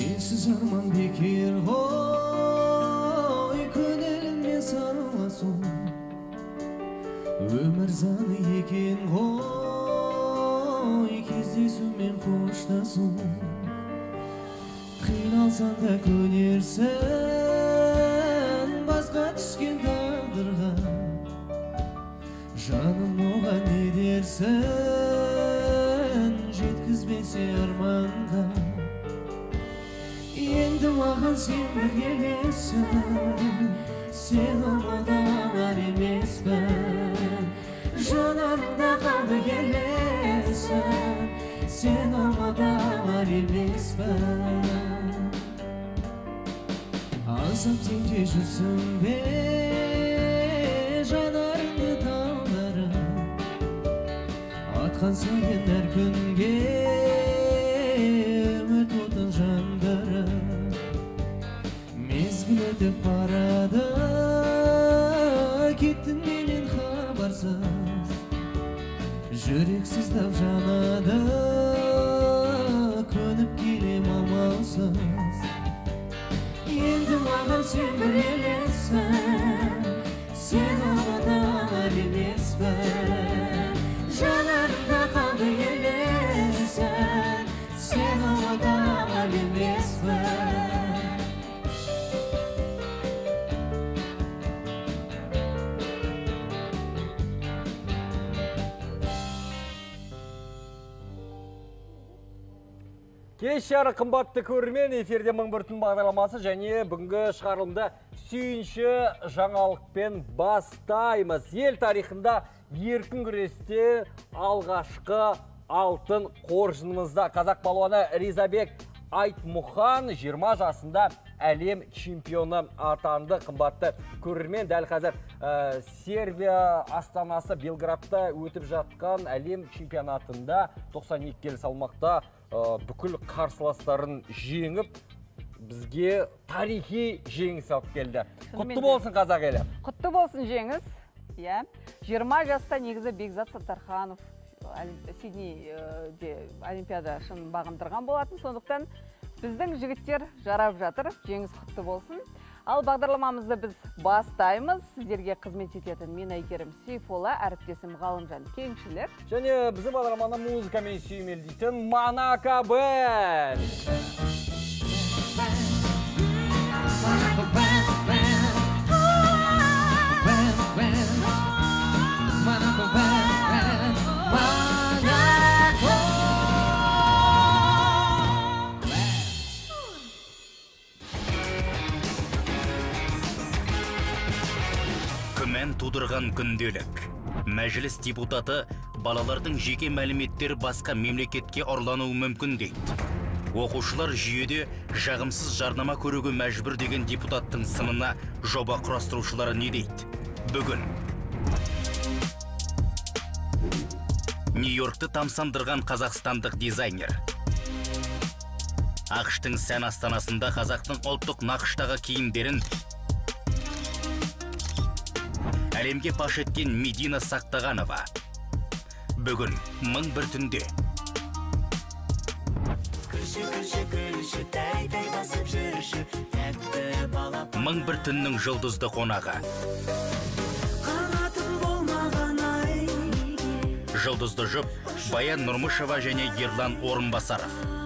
сенсіз арман бекер ғой көңіліме сарыласу өмір заңы екен ғой кездесу мен қоштасу қиналсаң да көнерсің сен бір келесің сен ұмытамар емеспін жанарымда қалды келесің сен ұмытамар емеспін аңсап сен де жүрсің бе жанарыңды талдарып атқан сайын әр күнге жанады көніп келем амалсыз енді маған сен кеш жарық қымбатты көрермен эфирде мың бір түн бағдарламасы және бүгінгі шығарылымда сүйінші жаңалықпен бастаймыз. Ел тарихында еркін күресте алғашқы алтын қоржынымызда. Қазақ балуаны ризабек айтмұхан 20 жасында әлем чемпионы атанды. Қымбатты көрермен дәл қазір ә, сербия астанасы белградта өтіп жатқан әлем чемпионатында 92 келі салмақта ә, бүкіл қарсыластарын жеңіп бізге тарихи жеңіс алып келді. Құтты болсын қазақ елі. Құтты болсын жеңіс. Иә. 20 жаста негізі бекзат саттарханов сиднейде олимпиада шын бағындырған болатын. Сондықтан біздің жігіттер жарап жатыр. Жеңіс құтты болсын. Ал бағдарламамызды біз бастаймыз. Сіздерге қызмет ететін мен әйгерім сейфолла әріптесім ғалымжан кеңшілер және біздің бағдарламаны музыкамен сүйемелдейтін монако бенд тудырған күнделік. Мәжіліс депутаты балалардың жеке мәліметтері басқа мемлекетке ұрлануы мүмкін дейді. Оқушылар жүйеде жағымсыз жарнама көруге мәжбүр деген депутаттың сынына жоба құрастырушылары не дейді? Бүгін. Нью-йоркты тамсандырған қазақстандық дизайнер. Ақштың сән астанасында қазақтың ұлттық нақыштағы киімдерін әлемге паш еткен медина сақтағанова. Бүгін мың бір түнде. Мың бір түннің жұлдызды қонағы. Жұлдызды жұп баян нұрмышева және ерлан орынбасаров.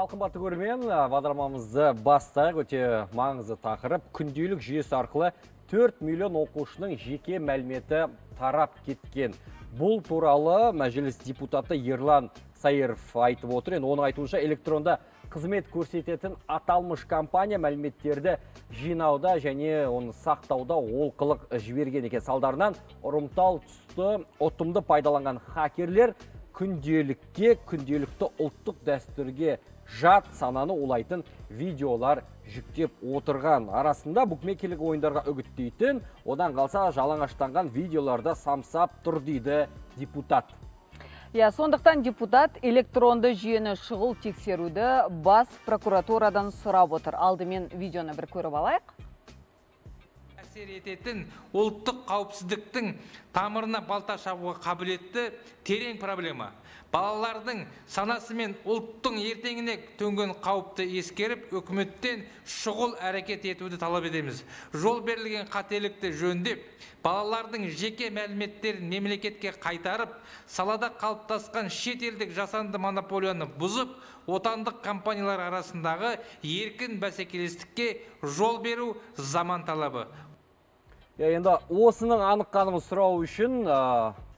Ал қымбатты көрермен, бағдарламамызды бастайық өте маңызды тақырып. Күнделік жүйесі арқылы 4 миллион оқушының жеке мәліметі тарап кеткен. Бұл туралы мәжіліс депутаты Ерлан Сайыров айтып отыр. Енді оның айтуынша электронда қызмет көрсететін аталмыш компания мәліметтерді жинауда және оны сақтауда олқылық жіберген екен. Салдарынан ұрымтал тұсты ұтымды пайдаланған хакерлер күнделікке күнделікті ұлттық дәстүрге жат сананы улайтын видеолар жүктеп отырған. Арасында букмекерлік ойындарға үгіттейтін одан қалса жалаңаштанған видеоларда самсап тұр дейді депутат. Иә сондықтан депутат электронды жүйені шұғыл тексеруді бас прокуратурадан сұрап отыр. Алдымен видеоны бір көріп алайық. Әсер ететін ұлттық қауіпсіздіктің тамырына балта шабуға қабілетті терең проблема. Балалардың санасы мен ұлттың ертеңіне төнген қауіпті ескеріп үкіметтен шұғыл әрекет етуді талап етеміз. Жол берілген қателікті жөндеп балалардың жеке мәліметтерін мемлекетке қайтарып салада қалыптасқан шетелдік жасанды монополияны бұзып отандық компаниялар арасындағы еркін бәсекелестікке жол беру заман талабы. Енді осының анық сұрау үшін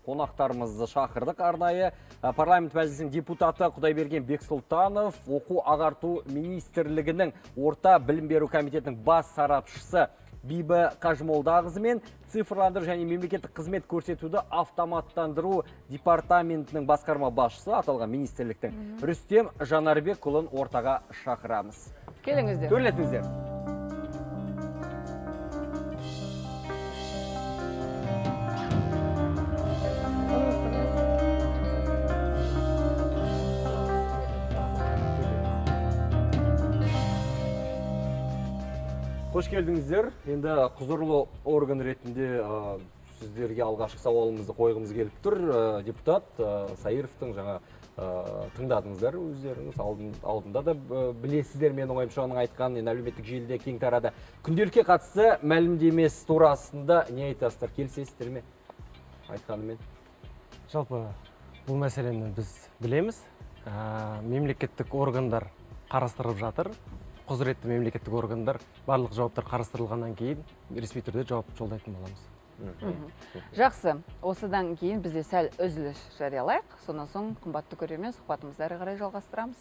қонақтарымызды шақырдық арнайы. Парламент мәжілісінің депутаты құдайберген бексұлтанов оқу ағарту министрлігінің орта білім беру комитетінің бас сарапшысы бибі қажымолдағызы мен цифрландыру және мемлекеттік қызмет көрсетуді автоматтандыру департаментінің басқарма басшысы аталған министрліктің рүстем жанарбекұлын ортаға шақырамыз. Келіңіздер. Төрлетіңіздер қош келдіңіздер. Енді құзырлы орган ретінде ә, сіздерге алғашқы сауалымызды қойғымыз келіп тұр. Депутат ә, саировтың жаңа ә, тыңдадыңыздар өздеріңіз. Алдын, алдында да білесіздер менің ойымша оның айтқанын енді әлеуметтік желіде кең тарады. Күнделікке қатысты мәлімдемесі турасында не айтасыздар? Келісесіздер ме? Айтқанымен. Жалпы бұл мәселені біз білеміз. Ә, мемлекеттік органдар қарастырып жатыр. Құзыретті мемлекеттік органдар барлық жауаптар қарастырылғаннан кейін ресми түрде жауап жолдайтын боламыз. Жақсы. Осыдан кейін бізде сәл үзіліс жариялайық. Сонан соң қымбатты көрермен сұхбатымызды әрі қарай жалғастырамыз.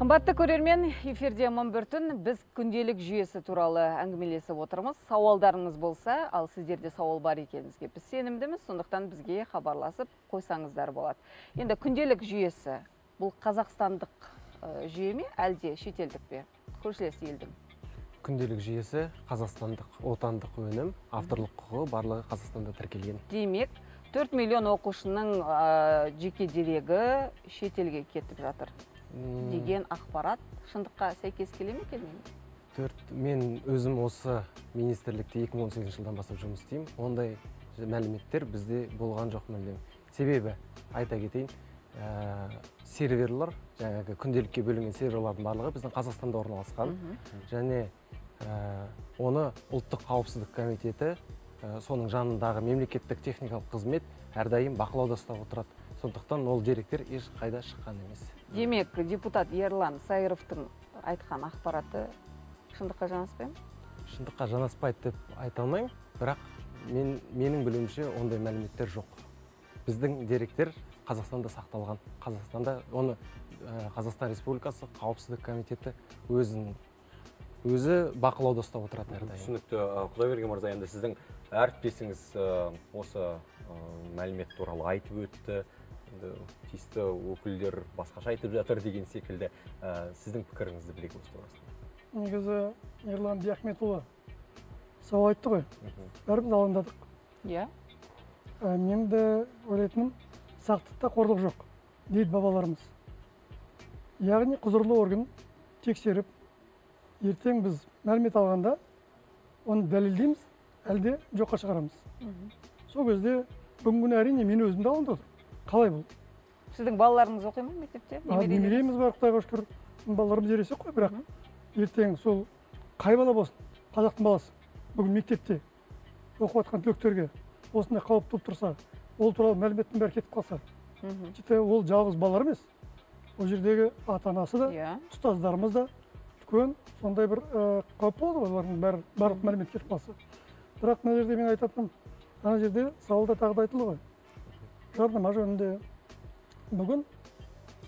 Қымбатты көрермен эфирде мың түн біз күнделік жүйесі туралы әңгімелесіп отырмыз. Сауалдарыңыз болса ал сіздерде сауал бар екеніңізге біз сенімдіміз сондықтан бізге хабарласып қойсаңыздар болады. Енді күнделік жүйесі бұл қазақстандық жүйе ме әлде шетелдік пе? Көршілес елдің. Күнделік жүйесі қазақстандық отандық өнім авторлық құқығы барлығы қазақстанда тіркелген. Демек 4 миллион оқушының ә, жеке дерегі шетелге кетіп жатыр. Деген ақпарат шындыққа сәйкес келе ме келмей ме? Төрт мен өзім осы министрлікте 2018 жылдан бастап жұмыс істеймін. Ондай мәліметтер бізде болған жоқ мүлдем. Себебі айта кетейін ә, серверлар жаңағы күнделікке бөлінген серверлардың барлығы біздің қазақстанда орналасқан. Және ә, оны ұлттық қауіпсіздік комитеті ә, соның жанындағы мемлекеттік техникалық қызмет әрдайым бақылауда ұстап отырады. Сондықтан ол деректер ешқайда шыққан емес. Демек депутат ерлан сайыровтың айтқан ақпараты шындыққа жанаспай ма? Шындыққа жанаспайды деп айта алмаймын бірақ мен, менің білуімше ондай мәліметтер жоқ. Біздің деректер қазақстанда сақталған. Қазақстанда оны ә, қазақстан республикасы қауіпсіздік комитеті өзінің өзі бақылауда ұстап отырады әрдайым. Түсінікті Ә, құдайберген мырза енді сіздің әріптесіңіз ә, осы мәлімет туралы айтып өтті. Енді тиісті өкілдер басқаша айтып жатыр деген секілді Ә, сіздің пікіріңізді білейік осы турасында. Негізі ерлан бияхметұлы сауал айтты ғой. Бәріміз алаңдадық. Иә. Ә, менің де ойлайтыным сақтықта қорлық жоқ дейді бабаларымыз. Яғни құзырлы орган тексеріп ертең біз мәлімет алғанда оны дәлелдейміз әлде жоққа шығарамыз. Сол кезде бүгінгі күні әрине мен өзім де алаңдап отырмын қалай бұл? Сіздің балаларыңыз оқи ма мектепте? Немереміз бар құдайға шүкір балаларымыз ересек қой бірақ ертең сол қай бала болсын? Қазақтың баласы. Бүгін мектепте оқып жатқан түлектерге осындай қауіп туып тұрса ол туралы мәліметтің бәрі кетіп қалса тіпті ол жалғыз балалар емес ол жердегі ата анасы да иә. ұстаздарымыз да үлкен сондай бір қауіп болады ғой олардың бәрі барлық мәлімет кетіп қалса. Бірақ мына жерде мен айтатыным ана жерде сауалда тағы да айтылды ғой. Жарнама жөнінде бүгін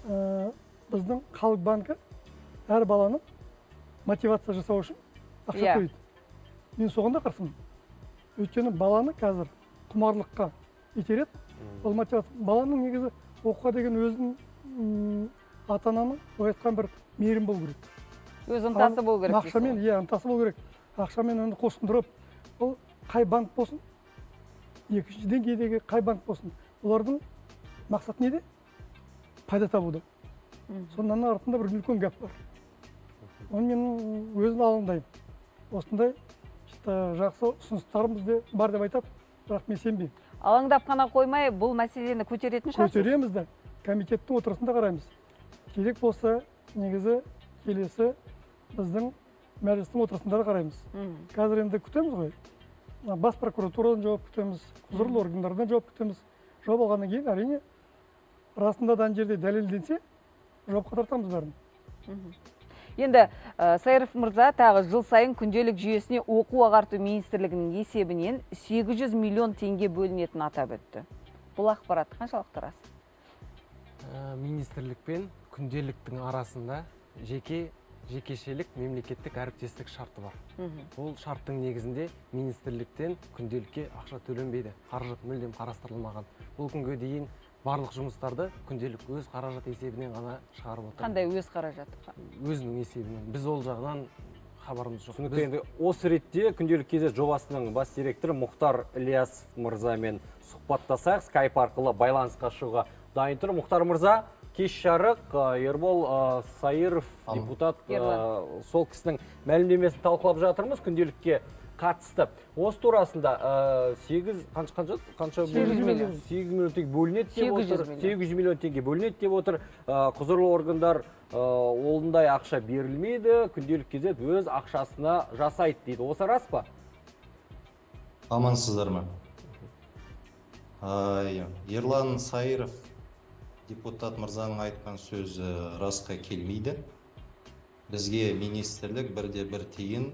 ә, біздің халық банкі әр баланы мотивация жасау үшін ақша Иә. төлейді. Мен соған да қарсымын. Өйткені баланы қазір құмарлыққа итереді. Ол мотивация баланың негізі оқуға деген өзінің ата ананың былай айтқан бір мейірім болу керек. Өз ынтасы болу керек ақшамен иә ынтасы болу керек. Ақшамен оны қосындырып ол қай банк болсын екінші деңгейдегі қай банк болсын олардың мақсаты неде? Пайда табуда соның артында бір үлкен гәп бар. Оны мен өзім алаңдаймын. Осындай жақсы ұсыныстарымыз де бар деп айтады. Бірақ мен сенбеймін. Алаңдап қана қоймай бұл мәселені көтеретін шығарсыз. Көтереміз да. Комитеттің отырысында қараймыз. Керек болса негізі келесі біздің мәжілістің отырысында да қараймыз. Қазір енді күтеміз ғой. Бас прокуратурадан жауап күтеміз құзырлы органдардан жауап күтеміз. Жауап алғаннан кейін әрине расында да ана жерде дәлелденсе жауапқа тартамыз бәрін. Енді ә, сайыров мырза тағы жыл сайын күнделік жүйесіне оқу ағарту министрлігінің есебінен 800 миллион теңге бөлінетінін атап өтті. Бұл ақпарат қаншалықты рас? Ә, министрлік пен күнделіктің арасында жеке жекешелік мемлекеттік әріптестік шарты бар. Ол шарттың негізінде министрліктен күнделікке ақша төленбейді қаражат мүлдем қарастырылмаған. Бұл күнге дейін барлық жұмыстарды күнделік өз қаражат есебінен ғана шығарып отыр қандай өз қаражаты өзінің есебінен. Біз ол жағынан хабарымыз жоқ. түсінікті енді осы ретте күнделік кезет жобасының бас директоры мұхтар ілиясов мырзамен сұхбаттасайық. Скайп арқылы байланысқа шығуға дайын тұр. Мұхтар мырза кеш жарық ербол ә, сайыров депутат ә, сол кісінің мәлімдемесін талқылап жатырмыз күнделікке қатысты. Осы турасында ә, сегіз қанша қанша қанша миллион. сегіз миллион теңге бөлінеді деп 800 отыр. миллион. сегіз жүз миллион теңге бөлінеді деп отыр. Ә, құзырлы органдар ә, ондай ақша берілмейді. Күнделік кезет өз ақшасына жасайды дейді. Осы рас па? Амансыздар ма? Ерлан сайыров депутат мырзаның айтқан сөзі расқа келмейді. Бізге министрлік бірде бір тиын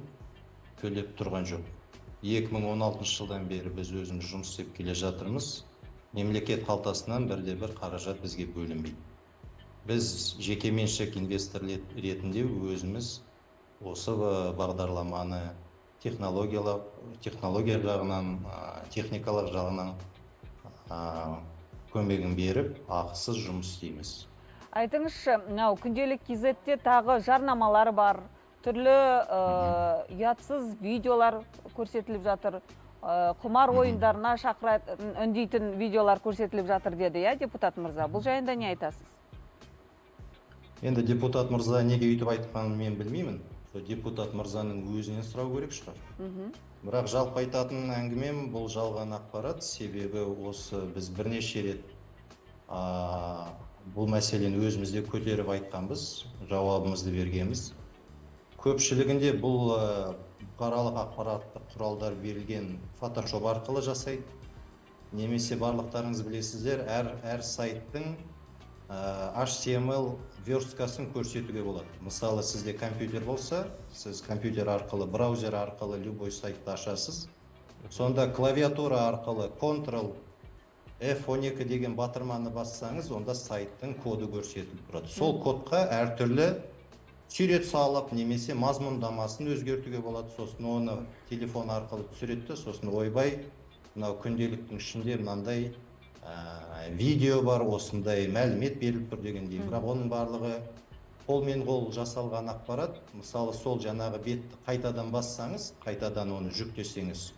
төлеп тұрған жоқ. 2016 жылдан бері біз өзіміз жұмыс істеп келе жатырмыз. Мемлекет қалтасынан бірде бір қаражат бізге бөлінбейді. Біз жекеменшік инвестор ретінде өзіміз осы ба- бағдарламаны технологиялық технология жағынан а, техникалық жағынан а, көмегін беріп ақысыз жұмыс істейміз. Айтыңызшы мынау күнделік кезетте тағы жарнамалар бар түрлі ә, ұятсыз видеолар көрсетіліп жатыр. Ә, құмар ойындарына шақыратын үндейтін видеолар көрсетіліп жатыр деді иә депутат мырза. Бұл жайында не айтасыз? Енді депутат мырза неге өйтіп айтқанын мен білмеймін. Депутат мырзаның өзінен сұрау керек шығар. Мхм. Бірақ жалпы айтатын әңгімем бұл жалған ақпарат. Себебі осы біз бірнеше рет а, бұл мәселені өзімізде көтеріп айтқанбыз жауабымызды бергенбіз. Көпшілігінде бұл а, бұқаралық ақпараттық құралдар берілген фотошоп арқылы жасайды. Немесе барлықтарыңыз білесіздер әр әр сайттың ә, HTML версткасын көрсетуге болады. Мысалы сізде компьютер болса сіз компьютер арқылы браузер арқылы любой сайтты ашасыз. Сонда клавиатура арқылы Ctrl F12 деген батырманы бассаңыз онда сайттың коды көрсетіліп тұрады. Сол кодқа әртүрлі сурет салып немесе мазмұндамасын өзгертуге болады. Сосын оны телефон арқылы түсіреді сосын ойбай мынау күнделіктің ішінде мынандай ә, видео бар осындай мәлімет беріліп тұр дегендей. Бірақ оның барлығы қолмен қол жасалған ақпарат. Мысалы сол жаңағы бетті қайтадан бассаңыз қайтадан оны жүктесеңіз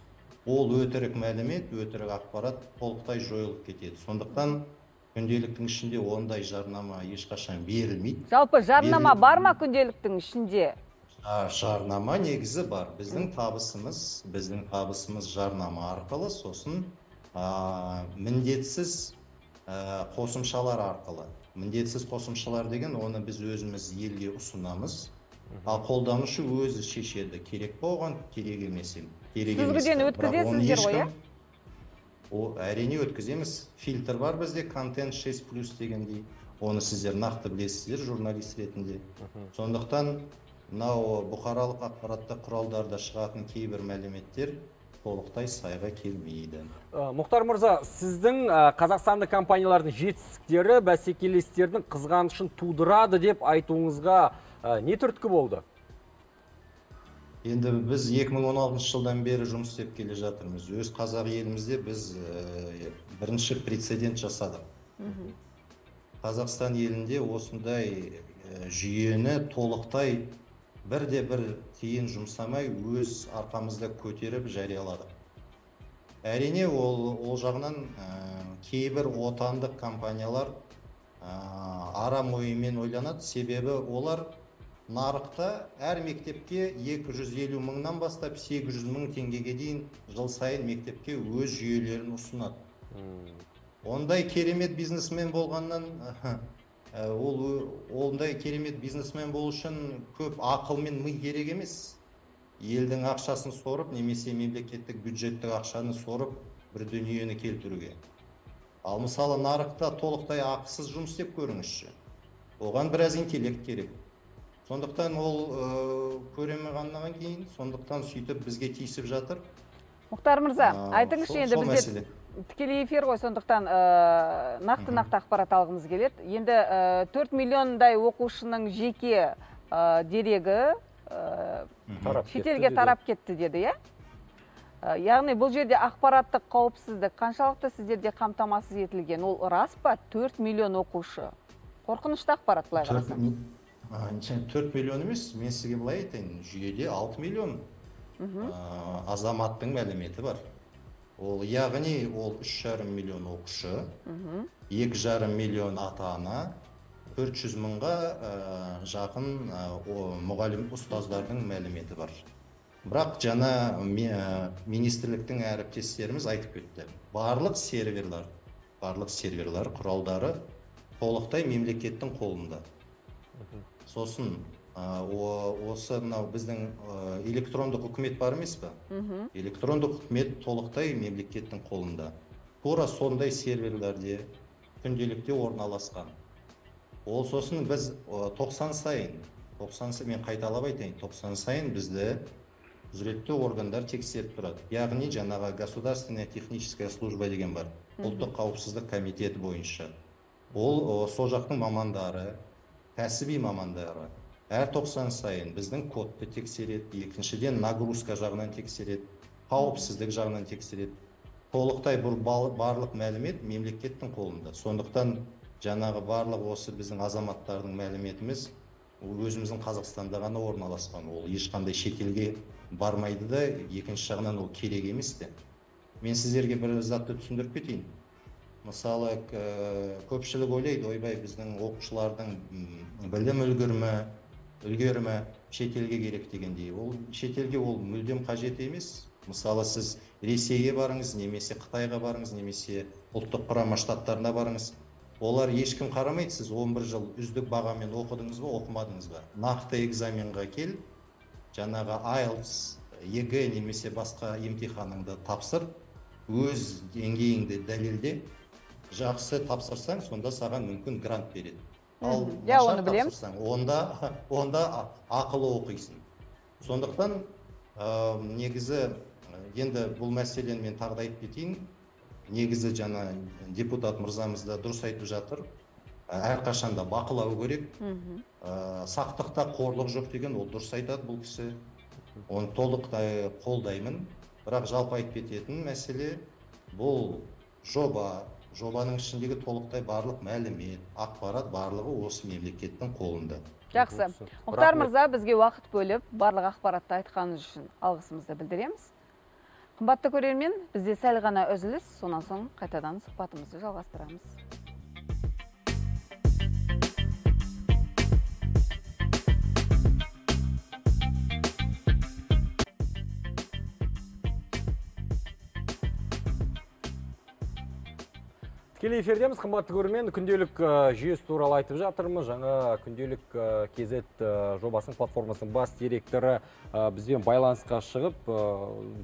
ол өтірік мәлімет өтірік ақпарат толықтай жойылып кетеді. Сондықтан күнделіктің ішінде ондай жарнама ешқашан берілмейді. Жалпы жарнама Берілмейді. бар ма күнделіктің ішінде? А, жарнама негізі бар. Біздің табысымыз біздің табысымыз жарнама арқылы сосын а, міндетсіз қосымшалар арқылы. Міндетсіз қосымшалар деген оны біз өзіміз елге ұсынамыз. Ал қолданушы өзі шешеді. Керек па оған керек емес керек емес. Сүзгіден өткізесіздер ғой, ешкім- о әрине өткіземіз. Фильтр бар бізде контент 6 плюс дегендей. Оны сіздер нақты білесіздер журналист ретінде. Сондықтан мынау бұқаралық ақпараттық құралдарда шығатын кейбір мәліметтер толықтай сайға келмейді. Мұхтар мырза сіздің ә, қазақстандық компаниялардың жетістіктері бәсекелестердің қызғанышын тудырады деп айтуыңызға ә, не түрткі болды? Енді біз 2016 жылдан бері жұмыс істеп келе жатырмыз. Өз қазақ елімізде біз ә, бірінші прецедент жасадық. Қазақстан елінде осындай жүйені толықтай бірде бір тиын жұмсамай өз арқамызда көтеріп жарияладық. Әрине ол ол жағынан ә, кейбір отандық компаниялар ә, арам оймен ойланады. Себебі олар нарықта әр мектепке 250 мыңнан бастап 800 мың теңгеге дейін жыл сайын мектепке өз жүйелерін ұсынады. Ондай керемет бизнесмен болғаннан ә, ол ондай керемет бизнесмен болу үшін көп ақыл мен ми керек емес. Елдің ақшасын сорып немесе мемлекеттік бюджеттік ақшаны сорып бір дүниені келтіруге. Ал мысалы нарықта толықтай ақысыз жұмыс істеп көріңізші. Оған біраз интеллект керек. Сондықтан ол ә, көре кейін сондықтан сөйтіп бізге тиісіп жатыр. Мұхтар мырза айтыңызшы енді бізде тікелей эфир ғой сондықтан ә, нақты нақты ақпарат алғымыз келеді. Енді ә, 4 миллиондай оқушының жеке ә, дерегі шетелге тарап кетті деді иә? Ә, яғни бұл жерде ақпараттық қауіпсіздік қаншалықты сіздерде қамтамасыз етілген? Ол рас па? 4 миллион оқушы. Қорқынышты ақпарат былай төрт және төрт миллион емес мен сізге былай айтайын жүйеде 6 миллион. А, азаматтың мәліметі бар. Ол яғни ол үш жарым миллион оқушы екі жарым миллион ата ана 400 мыңға ә, жақын ә, о- мұғалім ұстаздардың мәліметі бар. Бірақ жаңа ә, министрліктің әріптестеріміз айтып кетті. Барлық серверлар барлық серверлар құралдары толықтай мемлекеттің қолында. Сосын ә, о- осы мынау біздің ә, электрондық үкімет бар емес па электрондық үкімет толықтай мемлекеттің қолында. Тура сондай серверлерде күнделікте орналасқан. Ол сосын біз 90 сайын 90 сайын мен қайталап айтайын 90 сайын бізді құзыретті органдар тексеріп тұрады. Яғни жаңағы государственная техническая служба деген бар. Ұлттық қауіпсіздік комитеті бойынша. Ол сол жақтың мамандары кәсіби мамандары. Әр 90 сайын біздің кодты тексереді. Екіншіден нагрузка жағынан тексереді қауіпсіздік жағынан тексереді. Толықтай бұл барлық мәлімет мемлекеттің қолында. Сондықтан жаңағы барлық осы біздің азаматтардың мәліметіміз ол өзіміздің қазақстанда ғана орналасқан. Ол ешқандай шетелге бармайды да екінші жағынан ол керек емес те. Мен сіздерге бір затты түсіндіріп кетейін. Мысалы к- көпшілік ойлайды ойбай біздің оқушылардың білім үлгерімі үлгерімі шетелге керек дегендей. Ол шетелге ол мүлдем қажет емес. Мысалы сіз ресейге барыңыз немесе қытайға барыңыз немесе ұлттық құрама штаттарына барыңыз. Олар ешкім қарамайды сіз 11 жыл үздік бағамен оқыдыңыз ба оқымадыңыз ба? Нақты экзаменға кел жаңағы айлс егэ немесе басқа емтиханыңды тапсыр өз деңгейіңді дәлелде. Жақсы тапсырсаң сонда саған мүмкін грант береді. Ал иә, оны білеміз. онда онда ақылы оқисың. Сондықтан ә, негізі енді бұл мәселені мен тағы да айтып кетейін. Негізі жаңа депутат мырзамыз да дұрыс айтып жатыр. Ә, әрқашанда бақылау керек. Ә, сақтықта қорлық жоқ деген ол дұрыс айтады бұл кісі. Оны толықтай қолдаймын. Бірақ жалпы айтып кететін мәселе бұл жоба жобаның ішіндегі толықтай барлық мәлімет ақпарат барлығы осы мемлекеттің қолында. Жақсы. Мұхтар мырза бізге уақыт бөліп барлық ақпаратты айтқаныңыз үшін алғысымызды білдіреміз. Қымбатты көрермен бізде сәл ғана үзіліс. Сонан соң қайтадан сұхбатымызды жалғастырамыз. Тікелей эфирдеміз. Қымбатты көрермен күнделік ә, жүйесі туралы айтып жатырмыз. Жаңа күнделік kz ә, жобасының платформасының бас директоры бізбен байланысқа шығып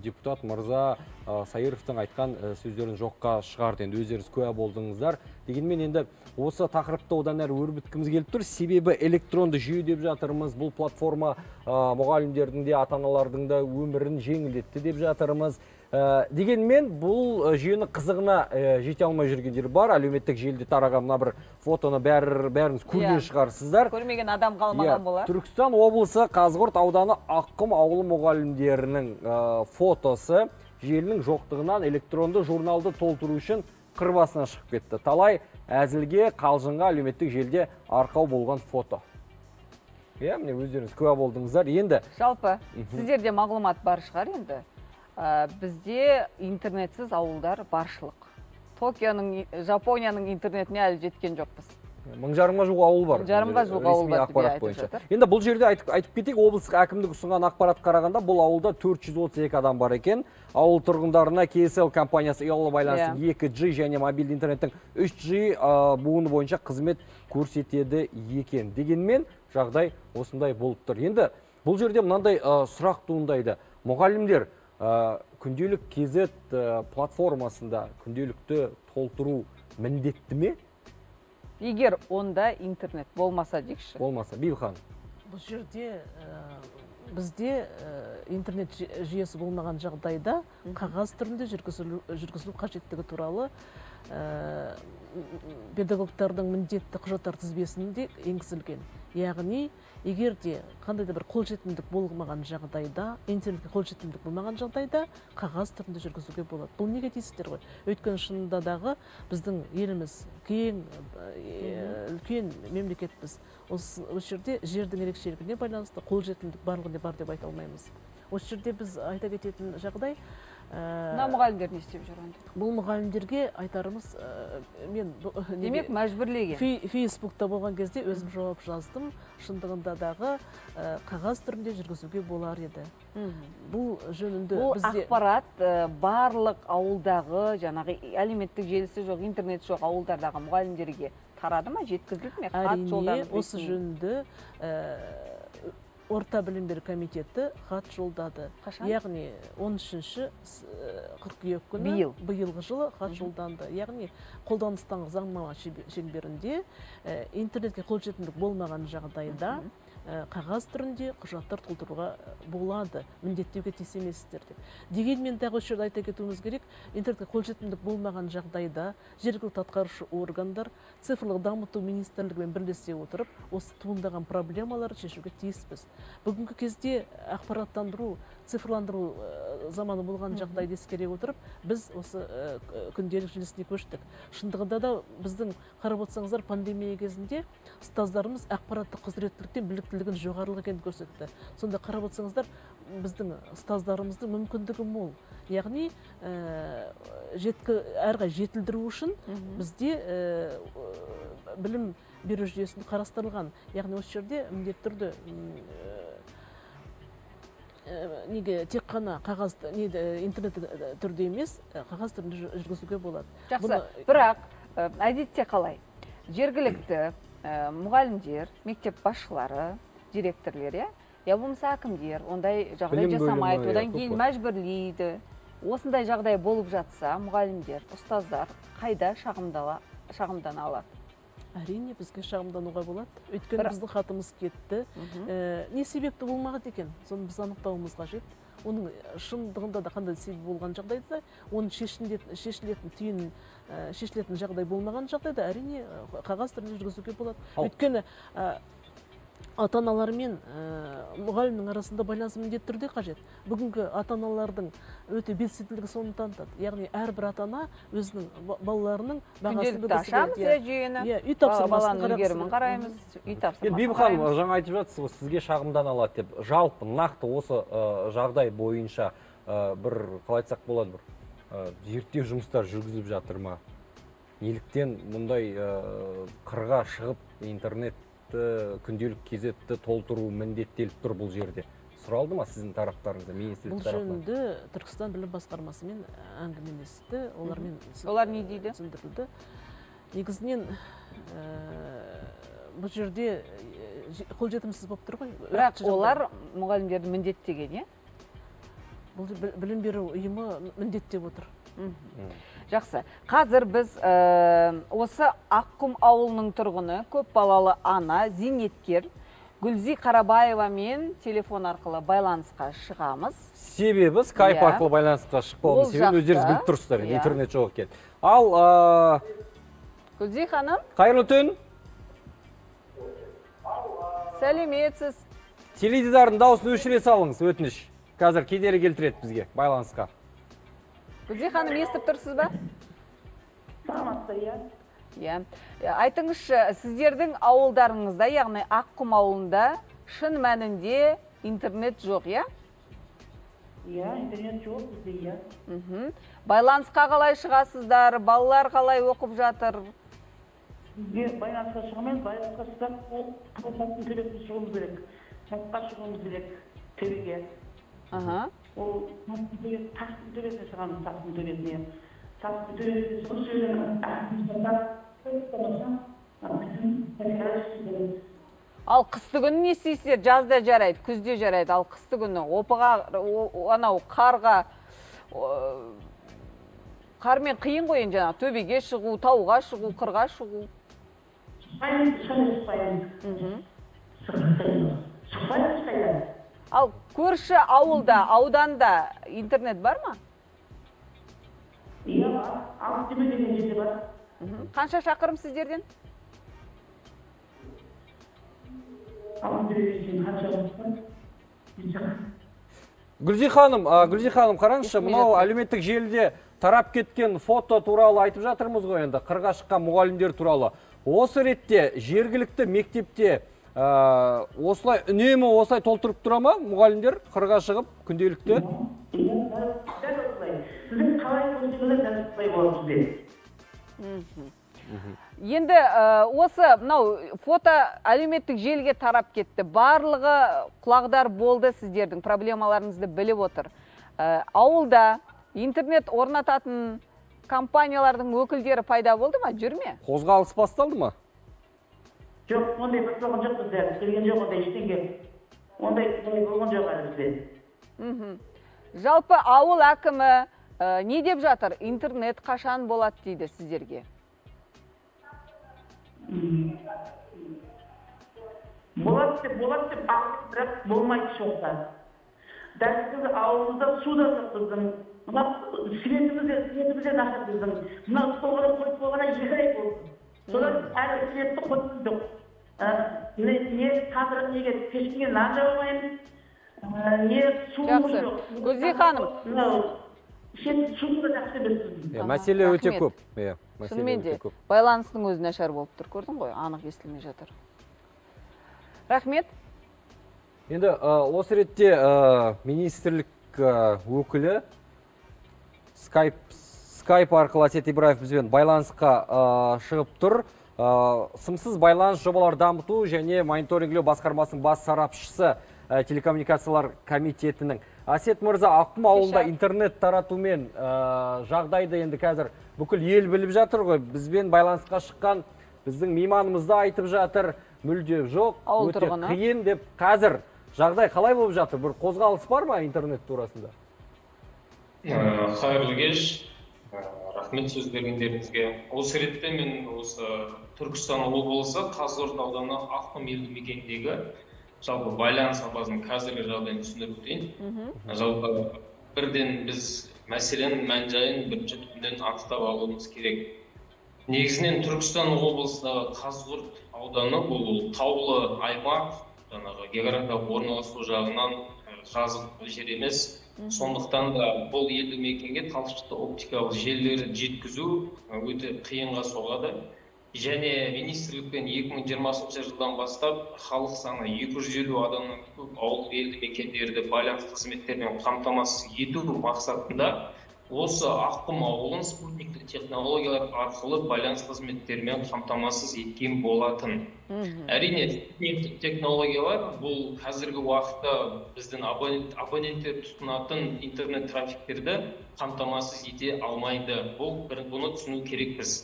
депутат мырза сайыровтың айтқан сөздерін жоққа шығарды. Енді өздеріңіз куә болдыңыздар. Дегенмен енді осы тақырыпты одан әрі өрбіткіміз келіп тұр. Себебі электронды жүйе деп жатырмыз. Бұл платформа мұғалімдердің де ата аналардың да өмірін жеңілдетті деп жатырмыз. Ә, дегенмен бұл ә, жүйенің қызығына ә, жете алмай жүргендер бар. Әлеуметтік желіде тараған мына бір фотоны бәрі бәріңіз көрген Иә. шығарсыздар. Көрмеген адам Иә, қалмаған болар. Түркістан облысы қазығұрт ауданы аққұм ауылы мұғалімдерінің ә, фотосы желінің жоқтығынан электронды журналды толтыру үшін қыр басына шығып кетті. Талай әзілге қалжыңға әлеуметтік желіде арқау болған фото. Иә міне өздеріңіз куә болдыңыздар. Енді жалпы сіздерде мағлұмат бар шығар енді. Ә, бізде интернетсіз ауылдар баршылық. Токионың жапонияның интернетіне әлі жеткен жоқпыз. Мың жарымға жуық ауыл бар. Мың жарымға жуық ауыл бар ақпарат бойынша. енді бұл жерде айтып, айтып кетейік облыстық әкімдік ұсынған ақпарат қарағанда бұл ауылда 432 адам бар екен. Ауыл тұрғындарына KSL компаниясы ұялы байланыстың Иә. 2G және мобильді интернеттің 3G ә, буыны бойынша қызмет көрсетеді екен. Дегенмен жағдай осындай болып тұр. Енді бұл жерде мынандай ә, сұрақ туындайды. Мұғалімдер ә, күнделік кезет ә, платформасында күнделікті толтыру міндетті ме? Егер онда интернет болмаса дейікші болмаса. Бибіхан бұл жерде ә, бізде ә, интернет жүйе- жүйесі болмаған жағдайда қағаз түрінде жүргізілу, жүргізілу қажеттігі туралы ә, педагогтардың міндетті құжаттар тізбесінде енгізілген. Яғни егер де қандай да бір қолжетімдік болмаған жағдайда интернетке қолжетімдік болмаған жағдайда қағаз түрінде жүргізуге болады. Бұл неге дейсіздер ғой. Өйткені шынында дағы біздің еліміз кең ә, үлкен мемлекетпіз. Осы осы жерде жердің ерекшелігіне байланысты қолжетімдік барлығына бар деп айта алмаймыз. Осы жерде біз айта кететін жағдай мына мұғалімдер не істеп жүр онда бұл мұғалімдерге айтарымыз ә, мен демек мәжбүрлеген. Фей- фейсбукта болған кезде өзім жауап жаздым шындығында дағы ә, қағаз түрінде жүргізуге болар еді. Бұл жөнінде бұл бізде ақпарат ә, барлық ауылдағы жаңағы әлеуметтік желісі жоқ интернет жоқ ауылдардағы мұғалімдерге тарады ма жеткізілді ме? Хат әрине осы жөнінде орта білім беру комитеті хат жолдады Қашан? яғни 13 қыркүйек күні Биыл. биылғы жылы хат жолданды яғни қолданыстағы заңнама шеңберінде ә, интернетке қолжетімдік болмаған жағдайда қағаз түрінде құжаттар толтыруға болады міндеттеуге тиіс емессіздер деп. Дегенмен тағы осы жерде айта кетуіміз керек интернетке қолжетімдік болмаған жағдайда жергілікті атқарушы органдар цифрлық дамыту министрлігімен бірлесе отырып осы туындаған проблемаларды шешуге тиіспіз. Бүгінгі кезде ақпараттандыру цифрландыру ә, заманы болған жағдайды ескере отырып біз осы к- күнделік желісіне көштік. Шындығында да біздің қарап отырсаңыздар пандемия кезінде ұстаздарымыз ақпараттық құзыреттіліктен біліктілігін жоғарылық екенін көрсетті. Сонда қарап отырсаңыздар біздің ұстаздарымыздың мүмкіндігі мол. Яғни ә, жеткі әрі жетілдіру үшін бізде ә, білім беру жүйесінде қарастырылған. Яғни осы жерде міндетті түрде неге тек қана қағаз неде интернет түрде емес ә, қағаз түрінде жүр- жүргізуге болады. Жақсы. Бұны- бірақ ә, әдетте қалай? Жергілікті ә, мұғалімдер мектеп басшылары директорлер иә? Я болмаса әкімдер ондай жағдай жасамайды. иә, одан көп кейін мәжбүрлейді. Осындай жағдай болып жатса мұғалімдер ұстаздар қайда шағымдала шағымдана алады? Әрине бізге шағымдануға болады. Өйткені біздің хатымыз кетті. Ә, не себепті болмады екен? Соны біз анықтауымыз қажет. Оның шындығында да қандай себеп болған жағдайда оның шешілетін, шешілетін түйін ә, шешілетін жағдай болмаған жағдайда әрине қағаз түрінде жүргізуге болады. Өйткені ә, ата аналар мен ә, мұғалімнің арасында байланыс міндетті түрде қажет. Бүгінгі ата аналардың өте белсенділігі соны танытады. Яғни әрбір ата ана өзінің ба- балаларының бағасын ашамыз келеді, иә. жүйені. Иә үй тапсырмасын үлгерімін қараймыз үй тапсырмасын бибі ханым жаңа айтып жатсыз ғой сізге шағымдана алады деп. Жалпы нақты осы ә, жағдай бойынша ә, бір қалай айтсақ болады бір ә, зерттеу жұмыстар жүргізіліп жатыр ма? Неліктен мұндай ә, қырға шығып интернетті күнделік кезетті толтыру міндеттеліп тұр бұл жерде. Сұралды ма сіздің тараптарыңызда бұл министрлік тарапынан? жөнінде түркістан білім басқармасымен әңгімелесті олармен Олар не дейді? түсіндірілді. Негізінен ә, бұл жерде же- қолжетімсіз болып тұр ғой. Бірақ олар мұғалімдерді міндеттеген иә? Бұл бі- білім беру ұйымы міндеттеп отыр. Жақсы. Қазір біз ә, осы аққұм ауылының тұрғыны көп балалы ана зейнеткер гүлзи қарабаевамен телефон арқылы байланысқа шығамыз. Себебі скайп Иә. арқылы байланысқа шықпауымыз себебі өздеріңіз біліп тұрсыздар иә. интернет жоқ екен. Ал ә, гүлзи ханым? қайырлы түн. Сәлеметсіз. Теледидардың дауысын өшіре салыңыз өтініш. Қазір кедергі келтіреді бізге байланысқа. Гүлзи ханым естіп тұрсыз ба? Иә. Е, айтыңызшы сіздердің ауылдарыңызда яғни аққұм ауылында шын мәнінде интернет жоқ иә? Иә интернет жоқ бізде иә. Мхм. Байланысқа қалай шығасыздар? Балалар қалай оқып жатыр? Байланысқа шыға алмаймыз байланысқа шықсақ ол шығуымыз керек. Сатқа шығуымыз керек төбеге аха. Ол тастың төбе- тастың төбесіне шығамыз тастың төбесіне тастың төбесіне шығып сол жерден ал қысты күні не істейсіздер? Жазда жарайды күзде жарайды. Ал қысты күні опыға анау қарға қармен қиын ғой енді жаңағы. Төбеге шығу тауға шығу қырға шығу. Шықпаймыз шықпаймыз. Шықпаймыз. Ешқайда ал көрші ауылда ауданда интернет бар ма? Иә бар. Алып төбе деген жерде бар. Мхм. қанша шақырым сіздерден? Гүлзи ханым гүлзи ханым қараңызшы мынау әлеуметтік желіде тарап кеткен фото туралы айтып жатырмыз ғой енді қырға шыққан мұғалімдер туралы. Осы ретте жергілікті мектепте ә, осылай үнемі осылай толтырып тұра ма мұғалімдер? Қырға шығып күнделікті? Дәл осылай сіздің қалай көрсеңіздер енді ә, осы мынау фото әлеуметтік желіге тарап кетті. Барлығы құлағдар болды сіздердің проблемаларыңызды біліп отыр. Ә, ауылда интернет орнататын компаниялардың өкілдері пайда болды ма? Жүр ме? Қозғалыс басталды ма? Жоқ ондай басталған жоқ бізде. келген жоқ ондай ештеңе. Ондай болған жоқ әлі бізде. Мхм. жалпы ауыл әкімі ә, не деп жатыр? Интернет қашан болады дейді сіздерге? Болады деп болады деп бірақ болмайды дәл қазір ауылымызда су да жоқ біздің. Мына светіміз де светіміз де нашар біздің. Мына столға қойып қойғанына екі ай болды содан әлі светті қойған жоқ Ә, не қазір неге пешке нан Ә, не суымыз Жақсы. жоқ Гүлзи ханым. жақсы Иә, мәселе өте көп. Иә мәселе шынымен де көп. байланыстың өзі нашар болып тұр көрдің ғой анық естілмей жатыр. Рахмет. Енді осы ретте министрлік өкілі скайп скайп арқылы әсет ибраев бізбен байланысқа шығып тұр. Ә, сымсыз байланыс жобалар дамыту және мониторингілеу басқармасының бас сарапшысы ә, телекоммуникациялар комитетінің. Әсет мырза аққұм ауылында интернет таратумен ә, жағдайды енді қазір бүкіл ел біліп жатыр ғой. Бізбен байланысқа шыққан біздің мейманымыз да айтып жатыр. Мүлде жоқ Ауыл өте тұрғыны. қиын деп қазір жағдай қалай болып жатыр? Бір қозғалыс бар ма интернет турасында? Ә, қайырлы кеш. Рахмет сөз бергендеріңізге осы ретте мен осы түркістан облысы қазығұрт ауданы аққұм елді мекеніндегі жалпы байланыс сапасының қазіргі жағдайын түсіндіріп өтейін. Жалпы бірден біз мәселенің мән жайын бірінші түбінен анықтап алуымыз керек. Негізінен түркістан облысындағы қазығұрт ауданы бұл таулы аймақ жаңағы географиялық орналасу жағынан ә, жазық жер емес. Сондықтан да бұл елді мекенге талшықты оптикалық желілерді жеткізу өте қиынға соғады. Және министрлікпен 2020 жылдан бастап халық саны 250 адамнан көп ауыл елді мекендерді байланыс қызметтерімен қамтамасыз ету мақсатында осы аққұм ауылын спутниктік технологиялар арқылы байланыс қызметтерімен қамтамасыз еткен болатын. Әрине спутниктік технологиялар бұл қазіргі уақытта біздің абонент, абоненттер тұтынатын интернет трафиктерді қамтамасыз ете алмайды. Бұл бір бұны түсіну керекпіз.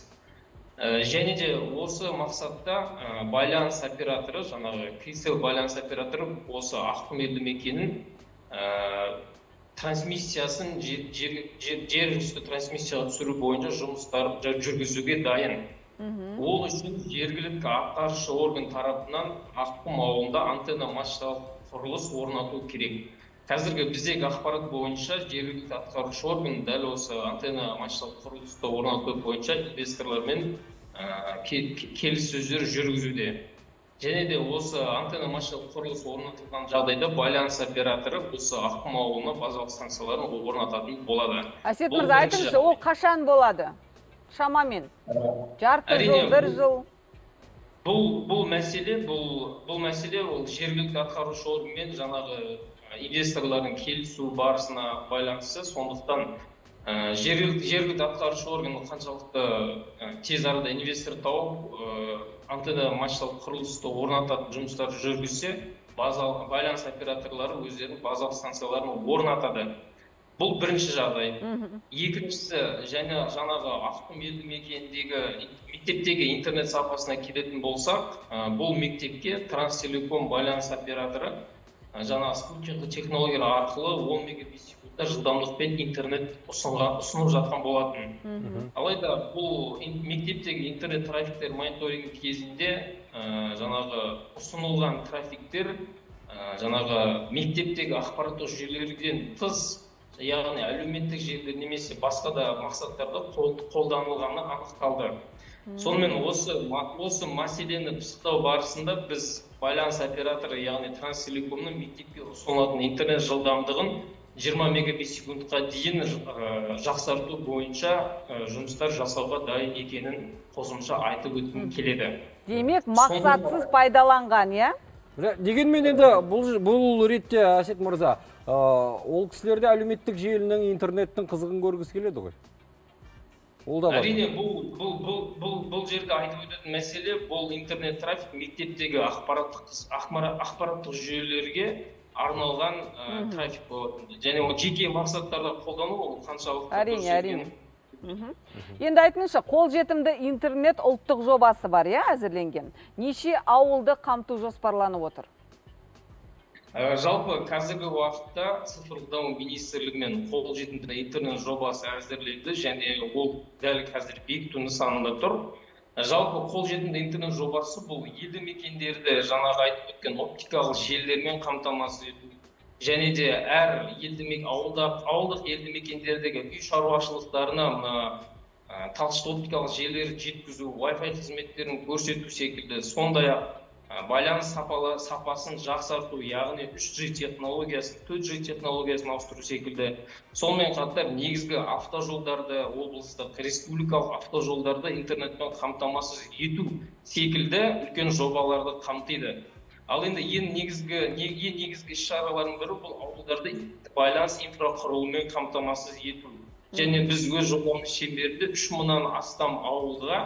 Ә, және де осы мақсатта ә, байланыс операторы жаңағы кселл байланыс операторы осы аққұм елді мекенін ә, трансмиссиясын жер, жер, жер, жер үсті трансмиссияға түсіру бойынша жұмыстар жүргізуге дайын. Ол үшін жергілікті атқарушы орган тарапынан аққұм ауылында антенна мачталық құрылыс орнату керек. Қазіргі біздегі ақпарат бойынша жергілікті атқарушы орган дәл осы антенна мачталық құрылысты орнату бойынша инвесторлармен ә, ке- ке- келіссөздер жүргізуде. Және де осы антенна мачталық құрылыс орнатылған жағдайда байланыс операторы осы аққұм ауылына базалық станцияларын орнататын болады. Әсет мырза айтыңызшы ол қашан болады? Шамамен. Жарты жыл бір жыл. бұл бұл мәселе бұл бұл мәселе ол жергілікті атқарушы органмен жаңағы инвесторлардың келісу барысына байланысты. Сондықтан ә, жергілікті жергілікті атқарушы орган қаншалықты ә, тез арада инвестор тауып ә, антенна мачталық құрылысты орнататын жұмыстар жүргізсе базалық байланыс операторлары өздерінің базалық станцияларын орнатады. Бұл бірінші жағдай. Екіншісі және жаңағы аққұм елді мекеніндегі мектептегі интернет сапасына келетін болсақ ә, бұл мектепке транстелеком байланыс операторы ә, жаңағы спутниктік технологиялар арқылы 10 мегабит жылдамдықпен интернет ұсынған ұсынып жатқан болатын алайда бұл ин- мектептегі интернет трафиктер мониторинг кезінде ә, жаңағы ұсынылған трафиктер ә, жаңағы мектептегі ақпараттық жүйелерден тыс яғни әлеуметтік желіде немесе басқа да мақсаттарда қол- қолданылғаны анықталды. Сонымен осы осы мәселені пысықтау барысында біз байланыс операторы яғни транстелекомның мектепке ұсынылатын интернет жылдамдығын 20 мегабит секундқа дейін ә, жақсарту бойынша ә, жұмыстар жасауға дайын екенін қосымша айтып өткім келеді. Демек мақсатсыз пайдаланған иә? Дегенмен енді бұл, бұл ретте әсет мырза ә, ол кісілер де әлеуметтік желінің интернеттің қызығын көргісі келеді ғой? Ол да бар. Әрине бұл бұл бұл бұл бұл жерде айтып өтетін мәселе бұл интернет трафик мектептегі ақпараттық ақпараттық жүйелерге арналған ә, Мгм. трафик болатын. Және ол жеке мақсаттарда қолдану ол қаншалықты Әрине, әрине. енді айтыңызшы қолжетімді интернет ұлттық жобасы бар иә әзірленген? Неше ауылды қамту жоспарланып отыр? Ә, жалпы қазіргі уақытта цифрлық даму министрлігімен қолжетімді интернет жобасы әзірленді және ол дәл қазір бекіту нысанында тұр. Жалпы қолжетімді интернет жобасы бұл елді мекендерді жаңағы айтып өткен оптикалық желілермен қамтамасыз ету және де әр елді мек ауылда ауылдық елді мекендердегі үй шаруашылықтарына мына талшықты оптикалық желілерді жеткізу Wi-Fi қызметтерін көрсету секілді сондай ақ байланыс сапалы сапасын жақсарту яғни 3G технологиясын 4G технологиясын ауыстыру секілді. Сонымен қатар негізгі автожолдарды облыстық республикалық автожолдарды интернетпен қамтамасыз ету секілді үлкен жобаларды қамтиды. Ал енді ең негізгі не- ең негізгі іс шаралардың бірі бұл ауылдарды байланыс инфрақұрылымымен қамтамасыз ету. Және біз өз жобамыз шеңберінде үш мыңнан астам ауылға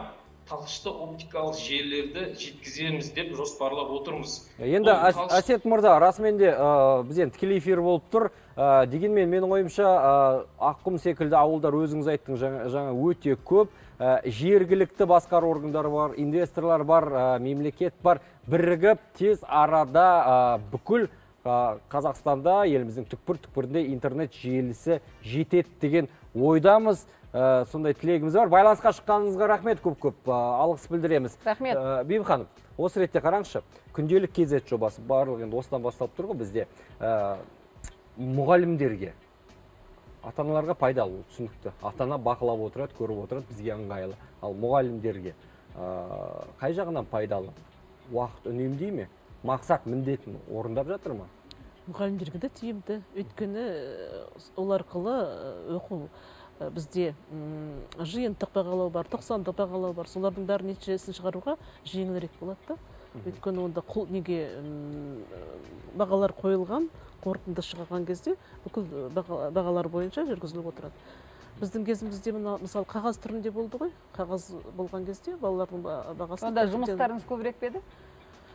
талшықты оптикалық желілерді жеткіземіз деп жоспарлап отырмыз. Енді Әс- талшықты- әсет мырза расымен де ә, бізден тікелей эфир болып тұр. Ә, дегенмен менің ойымша ә, аққұм секілді ауылдар өзіңіз айттың жаңа, жаңа өте көп. Ә, жергілікті басқару органдары бар инвесторлар бар ә, мемлекет бар. Бірігіп тез арада ә, бүкіл қазақстанда еліміздің түкпір түкпірінде интернет желісі жетеді деген ойдамыз. Ә, сондай тілегіміз бар. Байланысқа шыққаныңызға рахмет көп көп. Алғыс білдіреміз. Рахмет. Ә, бейбіт ханым осы ретте қараңызшы күнделік kz жобасы барлығы енді осыдан басталып тұр ғой бізде. Ә, мұғалімдерге ата аналарға пайдалы ол түсінікті. Ата ана бақылап отырады көріп отырады бізге ыңғайлы. Ал мұғалімдерге ә, қай жағынан пайдалы уақыт үнемдей ме? Мақсат міндетін орындап жатыр ма? Мұғалімдерге де тиімді. Өйткені э, ол арқылы э, оқу э, бізде м, жиынтық бағалау бар тоқсандық бағалау бар. Солардың бәрін нәтижесін шығаруға жеңілірек болады да. Өйткені онда құл неге э, бағалар қойылған қорытынды шығарған кезде бүкіл э, баға- бағалар бойынша жүргізіліп отырады. Біздің кезімізде мына мысалы қағаз түрінде болды ғой. Қағаз болған кезде балалардың ба- бағасы сонда жұмыстарыңыз көбірек пе еді?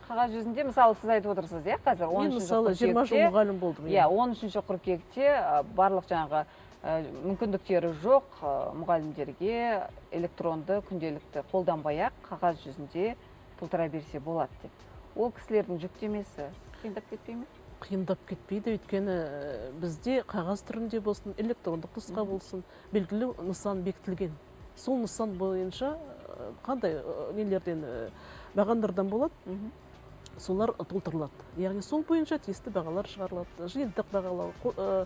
Қағаз жүзінде мысалы сіз айтып отырсыз иә қазір мен 10 мысалы жиырма жыл мұғалім болдым иә. он үшінші қыркүйекте барлық жаңағы мүмкіндіктері жоқ ә, мұғалімдерге электронды күнделікті қолданбай ақ қағаз жүзінде толтыра берсе болады деп. Ол кісілердің жүктемесі қиындап кетпей ме? Қиындап кетпейді. Өйткені э, бізде қағаз түрінде болсын электрондық нұсқа болсын белгілі нысан бекітілген. Сол нысан бойынша э, қандай э, нелерден э, бағандардан болады? Солар толтырылады. Яғни сол бойынша тиісті бағалар шығарылады. Жиынтық бағалау э,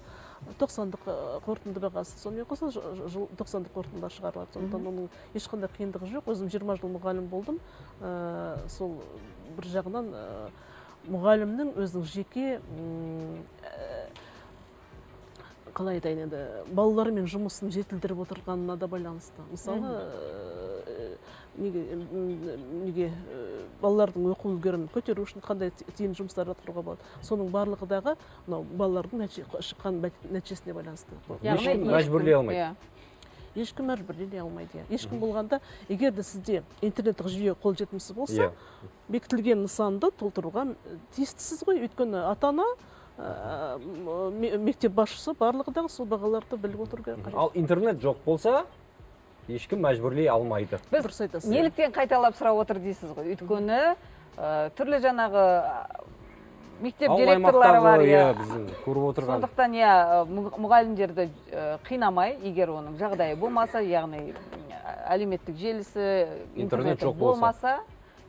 тоқсандық э, қорытынды бағасы сонымен қоса жыл- тоқсандық қорытындылар шығарылады. Сондықтан оның ешқандай қиындығы жоқ. Өзім жиырма жыл мұғалім болдым. Э, сол бір жағынан э, мұғалімнің өзінің жеке қалай айтайын енді балалармен жұмысын жетілдіріп отырғанына да байланысты. Мысалы неге неге балалардың оқу үлгерімін көтеру үшін қандай ти- тиімді жұмыстар атқаруға болады? Соның барлығы дағы мынау балалардың шыққан нәтижесіне байланысты. Ешкім мәжбүрлей алмайды. Иә ешкім мәжбүрлей алмайды иә. Ешкім болғанда егер де сізде интернеттік жүйе қолжетімсіз болса иә. бекітілген нысанды толтыруға тиістісіз ғой. Өйткені ата ана мектеп басшысы барлығы дағы сол бағаларды біліп отыру керек. Ал интернет жоқ болса ешкім мәжбүрлей алмайды. Біз дұрыс айтасыз. неліктен қайталап сұрап отыр дейсіз ғой. Өйткені ә, түрлі жаңағы мектеп директорлары бар иә. иә біздің көріп отырған. Сондықтан иә мұ- мұғалімдерді қинамай егер оның жағдайы болмаса яғни әлеуметтік желісі Интернет жоқ болмаса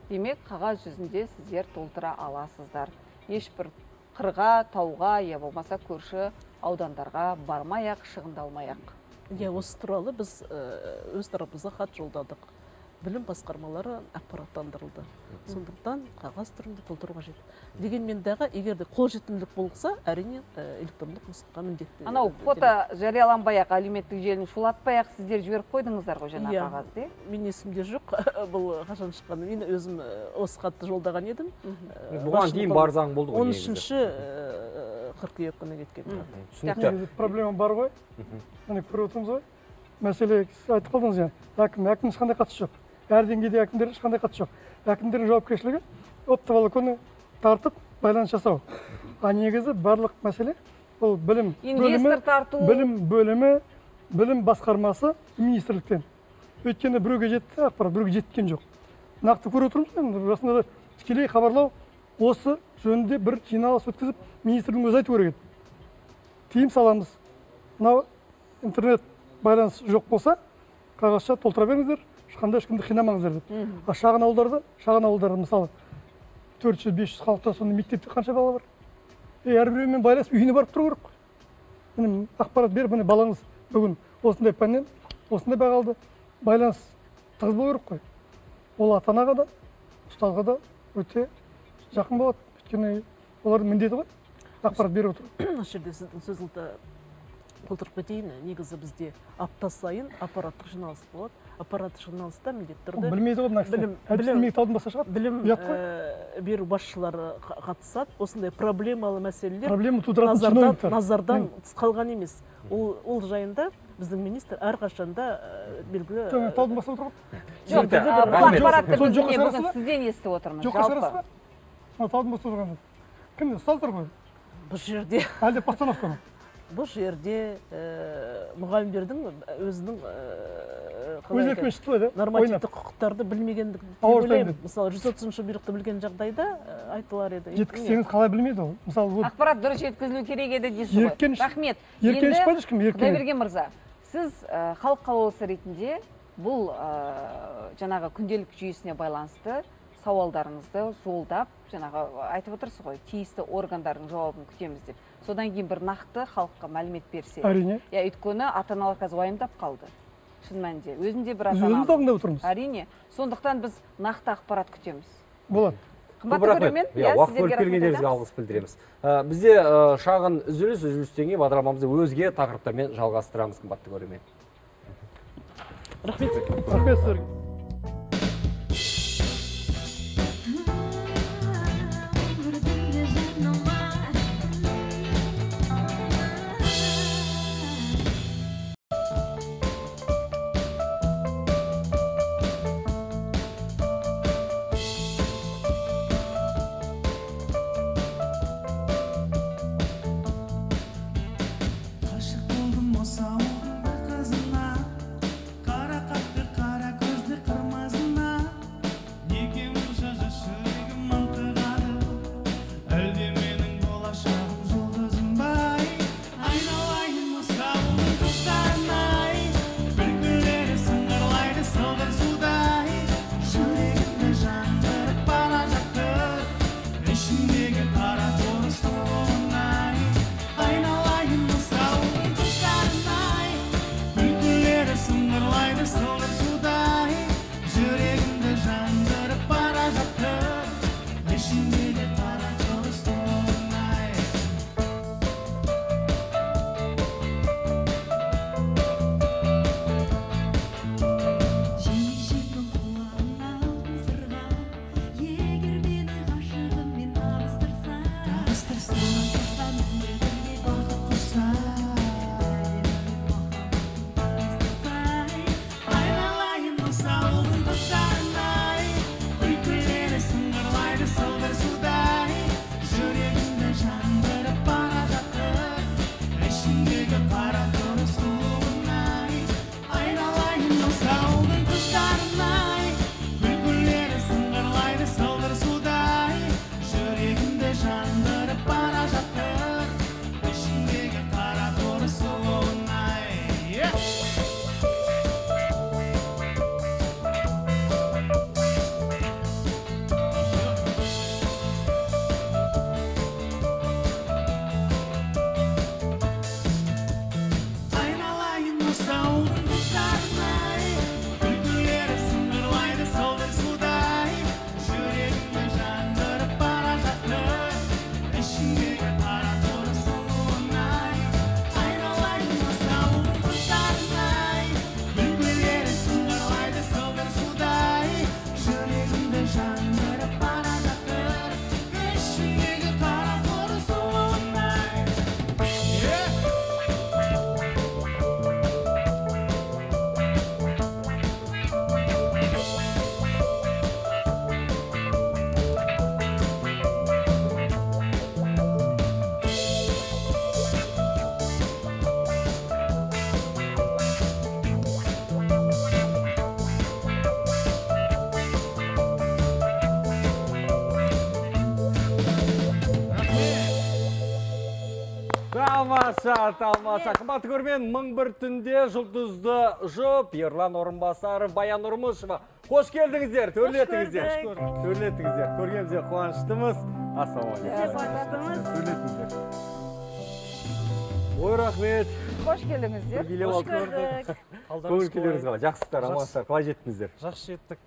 демек қағаз жүзінде сіздер толтыра аласыздар. Ешбір қырға тауға я болмаса көрші аудандарға бармай ақ шығындалмай ақ иә осы туралы біз ә, өз тарапымыздан хат жолдадық. Білім басқармалары ақпараттандырылды. Сондықтан қағаз түрінде толтыру қажет. Дегенмен дағы егер де қолжетімділік болса әрине ә, электрондық нұсқа міндетті анау фото жарияланбай ақ әлеуметтік желіні шулатпай ақ сіздер жіберіп қойдыңыздар ғой жаңағы қағазды иә? менің есімде жоқ. Бұл қашан шыққаны? Мен өзім осы хатты жолдаған едім. Бұған дейін бар заң болды ғой он үшінші қыркүйек күні кеткен түсінікті. Проблема бар ғой. Міне көріп отырмыз ғой. Мәселе сіз айтып қалдыңыз жаңа әкім әкімнің ешқандай қатысы жоқ? Әр деңгейде әкімдер ешқандай қатысы жоқ? Әкімдердің жауапкершілігі оптоволоконный тартып байланыс жасау. А негізі барлық мәселе ол білім инвестор тарту. білім бөлімі білім басқармасы министрліктен. Өйткені біреуге жетті ақпарат біреуге жеткен жоқ. Нақты көріп отырмыз ғой енді расында да тікелей хабарлау осы жөнінде бір жиналыс өткізіп министрдің өзі айту керек еді тыйым саламыз. Мынау интернет байланыс жоқ болса қағазша толтыра беріңіздер ешқандай ешкімді қинамаңыздар деп. А шағын ауылдарда шағын ауылдарда мысалы төрт жүз бес жүз халықта сонда мектепте қанша бала бар? Е әрбіреуімен байланысып үйіне барып тұру керек қой. Міне ақпарат беріп міне балаңыз бүгін осындай пәннен осындай баға алды. Байланыс тығыз болу керек қой. Ол ата анаға да ұстазға да өте жақын болады. Өйткені олардың міндеті ғой. Ақпарат беріп отыру осы жерде сіздің сөзіңізді толтырып кетейін. Негізі бізде апта сайын аппараттық жиналыс болады. Аппараттық жиналыста міндетті түрде білмейді ғой мына кісі. білмей таудың басқа шығар. білім ұят қой. ә, беру басшылары қа- қатысады. Осындай проблемалы мәселелер проблема тудыратын назардан, тыс қалған емес. Ол, ол жайында біздің министр әрқашанда ә, белгілі жоқ таудың басында отыр ғой жоқ сізден естіп отырмыз. Шығарасыз жалпы. Ба мына таудың басында отырған кім ұстаздар ғой бұл жерде әлде постановка ма бұл жерде ә, мұғалімдердің өзінің ә, өз еркімен шықты ғой да? Нормативтік құқықтарды Ауыр ойлаймын мысалы жүз отызыншы бұйрықты білген жағдайда ә, айтылар еді. Жеткізсеңіз қалай білмейді ол? Мысалы вот ақпарат дұрыс жеткізілу керек еді дейсіз ғой. Рахмет. еркеніш Енді, па ешкім құдайберген мырза сіз халық қалаулысы ретінде бұл ә, жаңағы күнделік жүйесіне байланысты сауалдарыңызды жолдап жаңағы айтып отырсыз ғой тиісті органдардың жауабын күтеміз деп. Содан кейін бір нақты халыққа мәлімет берсе. Әрине. Иә өйткені ата аналар қазір уайымдап қалды. Шын мәнінде. Өзім де бір біз ата өзіміз алдында отырмыз. Әрине. Сондықтан біз нақты ақпарат күтеміз. Болады көп қымбатты рахмет. көрермен. Иә иә уақыт сіздерге бөліп келгендеріңізге алғыс білдіреміз. Ә, бізде ә, шағын үзіліс үзілістен кейін бағдарламамызды өзге тақырыптармен жалғастырамыз қымбатты көрермен. Рахмет. Рахмет сіздерге. Тамаша тамаша қымбатты көрермен мың бір түнде жұлдызды жұп ерлан орынбасаров баян нұрмышева. Қош келдіңіздер төрлетіңіздер. Төрлетіңіздер. Көргенімізге қуаныштымыз. Ассалаумағалейкум. Төрлетіңіздер. Ой рахмет. Қош келдіңіздер. Билеп алып көрдік. көңіл күйлеріңіз қалай? Жақсысыздар амансыздар қалай жеттіңіздер? Жақсы жеттік.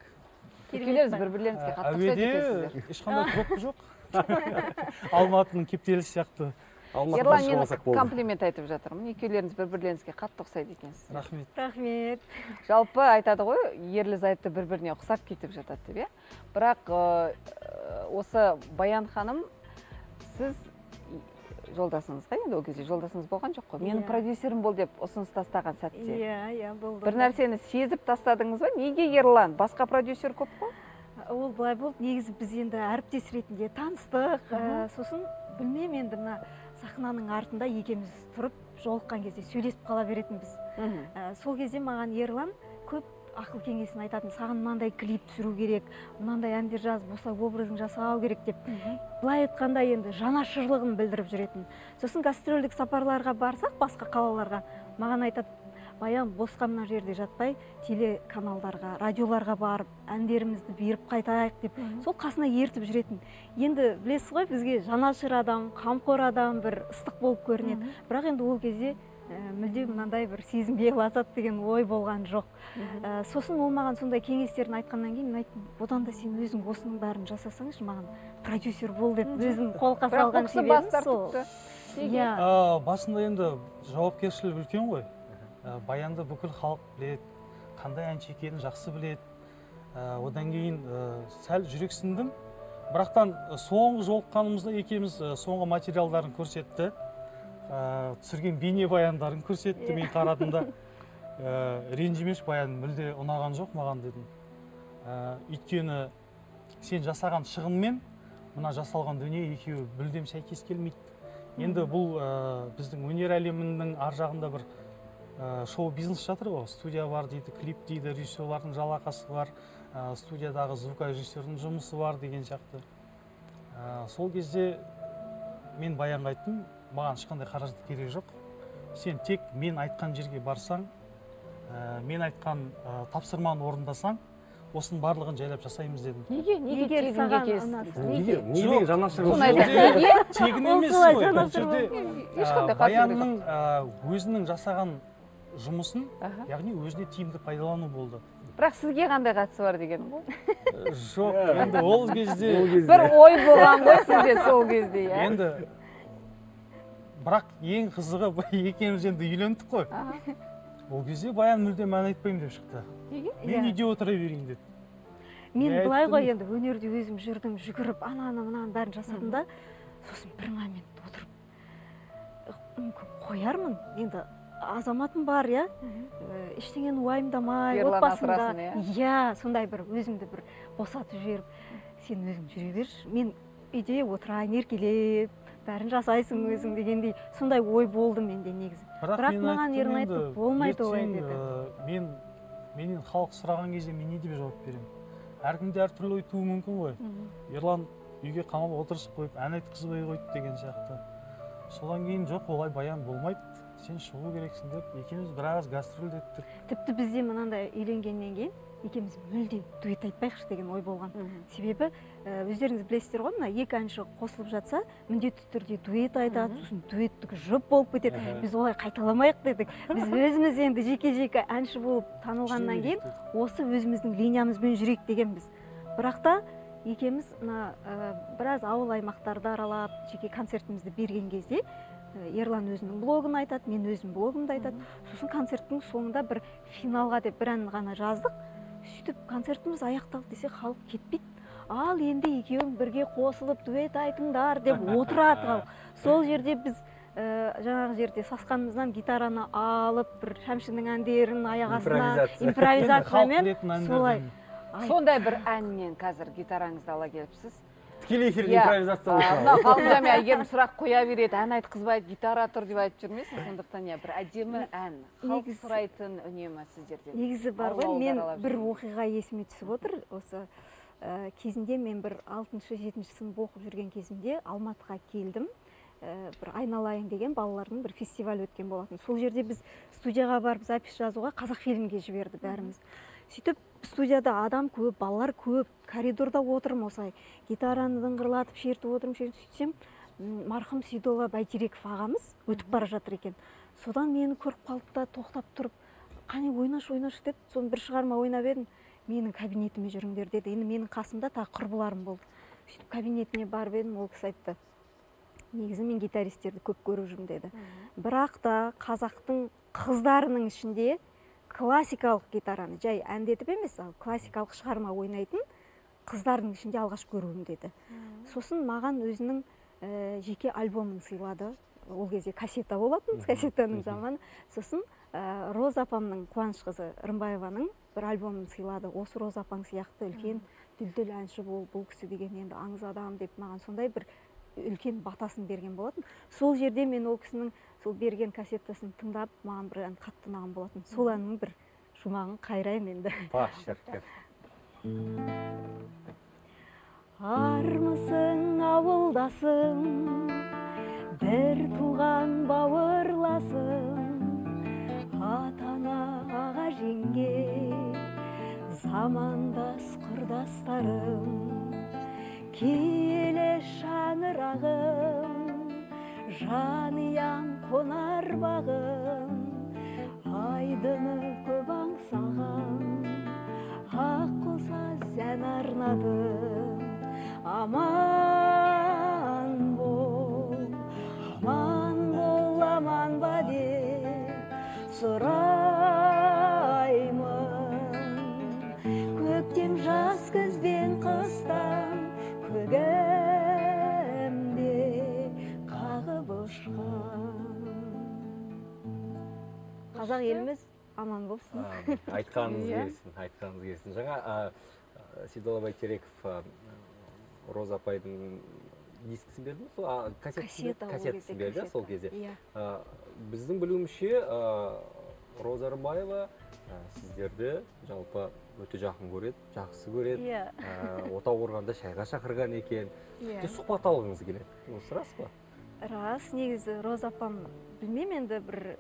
Екеулеріңіз бір бірлеріңізге қатты ұқсайды әуеде екенсіздер. ешқандай пробка жоқ. Алматының кептелісі сияқты. Ерлан мен комплимент айтып жатырмын екеулеріңіз бір бірлеріңізге қатты ұқсайды екенсіздер рахмет. Рахмет. Жалпы айтады ғой ерлі зайыпты бір біріне ұқсап кетіп жатады деп иә? Бірақ э, осы баян ханым сіз жолдасыңыз ғой енді ол кезде? Жолдасыңыз болған жоқ қой. Менің Иә. продюсерім бол деп ұсыныс тастаған сәтте. Иә иә болды. бір нәрсені сезіп тастадыңыз ба? Неге ерлан? Басқа продюсер көп қой. Ол былай болды. Негізі біз енді әріптес ретінде таныстық. Ә, сосын білмеймін енді мына сахнаның артында екеуміз тұрып жолыққан кезде сөйлесіп қала беретінбіз. Ә, сол кезде маған ерлан көп ақыл кеңесін айтатын саған мынандай клип түсіру керек мынандай әндер жазып осылай образың жасау керек деп. Былай айтқанда енді жанашырлығын білдіріп жүретін. Сосын гастрольдік сапарларға барсақ басқа қалаларға. Маған айтады баян босқа мына жерде жатпай телеканалдарға радиоларға барып әндерімізді беріп қайтайық деп сол қасына ертіп жүретін. Енді білесіз ғой бізге жанашыр адам қамқор адам бір ыстық болып көрінеді. Бірақ енді ол кезде ә, мүлде мынандай бір сезімге ұласады деген ой болған жоқ. Ә, сосын ол маған сондай кеңестерін айтқаннан кейін мен айттым одан да сен өзің осының бәрін жасасаңшы маған продюсер бол деп өзім қолқа салған себебім сол. Тартыпты. иә. А, басында енді жауапкершілік үлкен ғой. Баянды бүкіл халық біледі қандай әнші екенін жақсы біледі. А, одан кейін а, сәл жүрексіндім. Бірақтан соңғы жолыққанымызда екеуміз соңғы материалдарын көрсетті. Түсірген бейнебаяндарын көрсетті мен қарадым да ренжімеші баян мүлде ұнаған жоқ маған дедім. Ә, өйткені сен жасаған шығынмен мына жасалған дүние екеуі мүлдем сәйкес келмейді. Енді бұл ә, біздің өнер әлемінің ар жағында бір ә, шоу бизнес жатыр ғой. Студия бар дейді клип дейді режиссерлардың жалақысы бар. Ә, студиядағы звукорежиссердің жұмысы бар деген сияқты. Ә, сол кезде мен баянға айттым маған ешқандай қаражат керек жоқ. Сен тек мен айтқан жерге барсаң ә, мен айтқан ә, тапсырманы орындасаң осының барлығын жайлап жасаймыз дедім. Неге? Неге Егер тегінге саған келесіз? ұнаса, неге? Тегін емес қой бұл жерде баянның өзінің жасаған жұмысын Аха. яғни өзіне тиімді пайдалану болды. Бірақ сізге қандай қатысы бар деген ғой? Жоқ енді ол кезде ол кезде. бір ой болған ғой сізде сол кезде иә? Енді бірақ ең қызығы екеуміз енді үйлендік қой. Ол кезде баян мүлдем ән айтпаймын деп шықты. Неге? Мен Иә. үйде отыра берейін деді. Мен былай ғой енді өнерде өзім жүрдім жүгіріп ананы мынаны бәрін жасадым да сосын бір момент отырып «Ы, мүмкін қоярмын енді азаматым бар иә? Э, ештеңені уайымдамай отбасымда асырасын, иә? Сондай бір өзімді бір босатып жіберіп сен өзің жүре берші мен үйде отырайын еркелеп бәрін жасайсың өзің дегендей сондай ой болды менде негізі. Бірақ мен маған енді, айтты болмайды олай деді. ә, мен менен халық сұраған кезде мен не деп жауап беремін? Әркімде әртүрлі ой тууы мүмкін ғой. Ерлан үйге қамалып отырғызып қойып ән айтқызбай қойды деген сияқты. Содан кейін жоқ олай баян болмайды. Сен шығу керексің деп екеуміз біраз гастроль еттік тіпті бізде мынандай үйленгеннен кейін екеуміз мүлде дуэт айтпайықшы деген ой болған. Себебі өздеріңіз білесіздер ғой мына екі әнші қосылып жатса міндетті түрде дуэт айтады сосын дуэттік жұп болып кетеді. Біз олай қайталамайық дедік. Біз өзіміз енді жеке жеке әнші болып танылғаннан кейін осы өзіміздің линиямызбен жүрейік дегенбіз. Бірақ та екеуміз мына біраз ауыл аймақтарды аралап жеке концертімізді берген кезде ерлан өзінің блогын айтады мен өзім блогымды айтады. Сосын концерттің соңында бір финалға деп бір ән ғана жаздық. Сөйтіп концертіміз аяқталды десе халық кетпейді. Ал енді екеуің бірге қосылып дуэт айтыңдар деп отырады халық. Сол жерде біз ә, жаңағы жерде сасқанымыздан гитараны алып бір шәмшінің әндерін аяқ астынан Импровизация. импровизациямен солай. Сондай бір әнмен қазір гитараңызды ала келіпсіз. Тікелей эфирде Иә. импровизация мынау ғалымжан мен әйгерім сұрақ қоя береді. Ән айтқызбайды гитара тұр деп айтып жүрмесін сондықтан иә бір әдемі ән. Халық сұрайтын үнемі сіздерден. негізі бар ғой мен бір оқиға есіме түсіп отыр. Осы ә, кезінде мен бір алтыншы жетінші сынып оқып жүрген кезімде алматыға келдім. Ә, бір айналайын деген балалардың бір фестивалі өткен болатын. Сол жерде біз студияға барып запись жазуға қазақфильмге жіберді бәріміз. Сөйтіп студияда адам көп балалар көп. Коридорда отырмын осылай. Гитараны дыңғырлатып шертіп отырмын шертіп сөйтсем марқұм сейдолла бәйтереков ағамыз өтіп бара жатыр екен. Содан мені көріп қалды да тоқтап тұрып қане ойнашы ойнашы деді соны бір шығарма ойнап едім. Менің кабинетіме жүріңдер деді. Енді менің қасымда тағы құрбыларым болды. Сөйтіп кабинетіне барып едім ол кісі айтты. Негізі мен гитаристерді көп көріп жүрмін деді. Бірақ та қазақтың қыздарының ішінде классикалық гитараны жай әндетіп емес ал классикалық шығарма ойнайтын қыздардың ішінде алғаш көруім деді. Сосын маған өзінің ә, жеке альбомын сыйлады. Ол кезде кассета болатын кассетаның заманы. Сосын ә, роза апамның қуанышқызы рымбаеваның бір альбомын сыйлады. Осы роза апаң сияқты үлкен дүлдүл әнші бол бұл кісі деген енді аңыз адам деп маған сондай бір үлкен батасын берген болатын. Сол жерде мен ол кісінің сол берген кассетасын тыңдап маған бір ән қатты ұнаған болатын. Сол әннің бір шумағын қайырайын енді. Паш шіркін. армысың ауылдасың бір туған бауырласың. Ата ана аға жеңге замандас құрдастарым киелі шаңырағым жанұям қонар бағым айдыны көп аңсаған ақ қоса сән арнадым аман бол аман бол аман ба деп сұраймын көктем жаз күз бен қыстан көгімде қағып ұшқан қазақ еліміз аман болсын айтқаныңыз келсін айтқаныңыз келсін жаңа сейдолла бәйтереков роза апайдың дискісін берді ме? Сол кассетасын кассетасын берді сол кезде. Иә. Біздің білуімізше роза рымбаева сіздерді жалпы өте жақын көреді жақсы көреді. Иә. Отау құрғанда шайға шақырған екен. Иә. сұхбат алғыңыз келеді. Осы рас па? Рас негізі роза апам білмеймін енді бір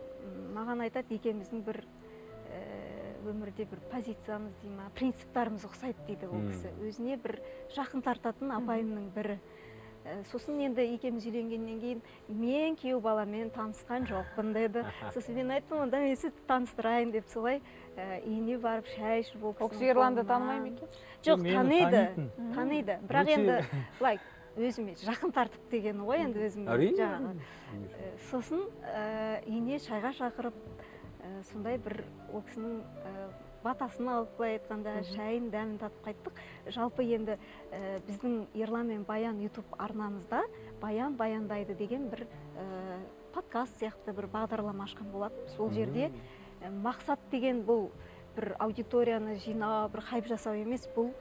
маған айтады екеуміздің бір өмірде бір позициямыз дей ма принциптарымыз ұқсайды дейді ол кісі. Өзіне бір жақын тартатын апайымның бірі. Ә, сосын енді екеуміз үйленгеннен кейін мен күйеу баламен танысқан жоқпын деді. Сосын мен айттым онда мен сізді таныстырайын деп солай ә, үйіне барып шай ішіп ол кісі ерланды танымай ма екен? Жоқ таниды таниды. Бірақ енді былай өзіме жақын тартып дегені ғой енді өзім Әрине. жаңағы. Ә, сосын ә, үйіне шайға шақырып сондай бір ол кісінің ә, батасын алып былай айтқанда шайын дәмін татып қайттық. Жалпы енді ә, біздің ерлан мен баян ютуб арнамызда баян баяндайды деген бір ә, подкаст сияқты бір бағдарлама ашқан болатын. Сол жерде ә, мақсат деген бұл бір аудиторияны жинау бір хайп жасау емес. Бұл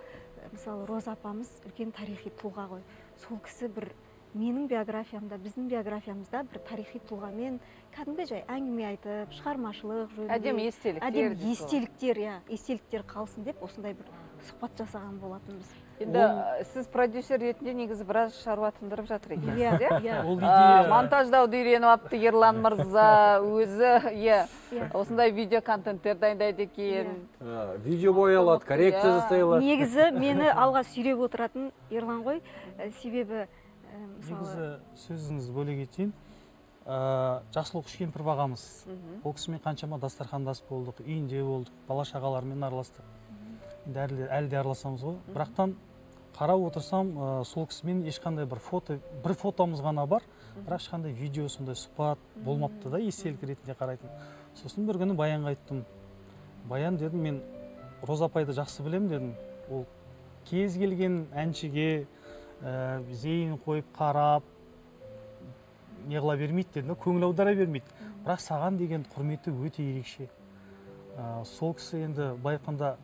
мысалы роза апамыз үлкен тарихи тұлға ғой. Сол кісі бір менің биографиямда біздің биографиямызда бір тарихи тұлғамен кәдімгі жай әңгіме айтып шығармашылық жөнінде Әдемі естеліктер әдемі естеліктер иә естеліктер қалсын деп осындай бір сұхбат жасаған болатынбыз. Енді сіз продюсер ретінде негізі біраз шаруа тындырып жатыр екенсіз Иә, иә? иә. Монтаждауды үйреніп алыпты ерлан мырза өзі иә. Иә. осындай видео контенттер дайындайды екен. Видео боялады коррекция Иә. жасай алады. Негізі мені алға сүйреп отыратын ерлан ғой. Ә, себебі ә, негізі сөзіңізді бөле кетейін. Ә, жақсылық үшкемпіров ағамыз ол кісімен қаншама дастархандас болдық үйінде болдық бала шағалармен араластық. Енді әлі, де- әлі де араласамыз ғой. Бірақтан қарап отырсам ә, сол кісімен ешқандай бір фото бір фотомыз ғана бар. Бірақ ешқандай видео сондай сұхбат болмапты да естелік ретінде қарайтын. Сосын бір күні баянға айттым баян дедім мен роза апайды жақсы білемін дедім. Ол кез келген әншіге ә, зейін қойып қарап не қыла бермейді дедім да көңіл аудара бермейді. Бірақ саған деген құрметі өте ерекше. Ә, сол кісі енді былай айтқанда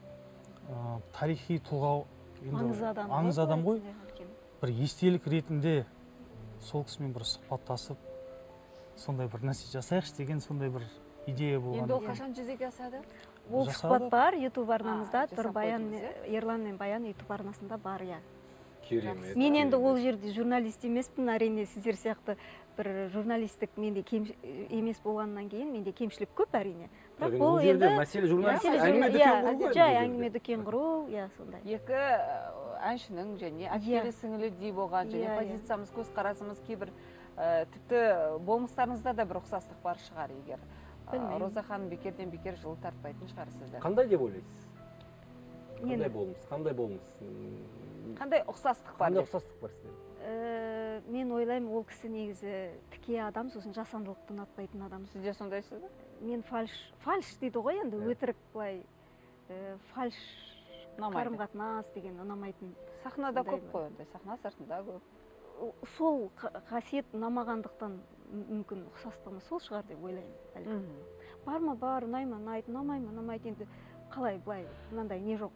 ә, тарихи тұлға енді аңыз адам ғой Иә, бір естелік ретінде сол кісімен бір сұхбаттасып сондай бір нәрсе жасайықшы деген сондай бір идея болған енді ол қашан жүзеге асады? Ол сұхбат бар ютуб арнамызда тұр баян қойдыңыз, ерлан мен баян ютуб арнасында бар иә. Керемет. Мен енді ол жерде журналист емеспін әрине сіздер сияқты бір журналистік менде кем емес болғаннан кейін менде кемшілік көп әрине. Бірақ жерде енді мәселе журналист мәселе әңгіме журна- дүкен иә, құру ғой жай әңгіме дүкен құру иә сондай. Екі ә, әншінің және әпкелі сіңілідей болған және Иә, иә. позициямыз көзқарасымыз кейбір ә, тіпті болмыстарыңызда да бір ұқсастық бар шығар егер. Білмеймін. роза ханым бекерден бекер жылы тартпайтын шығар сізді. Қандай деп ойлайсыз? Қандай болмыс қандай болмыс? Қандай ұқсастық бар қандай ұқсастық бар сіздерде? Ә, мен ойлаймын ол кісі негізі тіке адам сосын жасандылықты ұнатпайтын адам. Сіз де сондайсыз ба? Мен фальш фальш дейді ғой енді өтірік былай ә, фальш ұнамайды. қарым қатынас деген ұнамайтын сахнада көп қой ондай сахна сыртында көп. Сол қа- қасиет ұнамағандықтан мүмкін ұқсастығымыз сол шығар деп ойлаймын бәлкім бар ма бар ұнай ма ұнайды ұнамай ма ұнамайды енді. Қалай былай мынандай не жоқ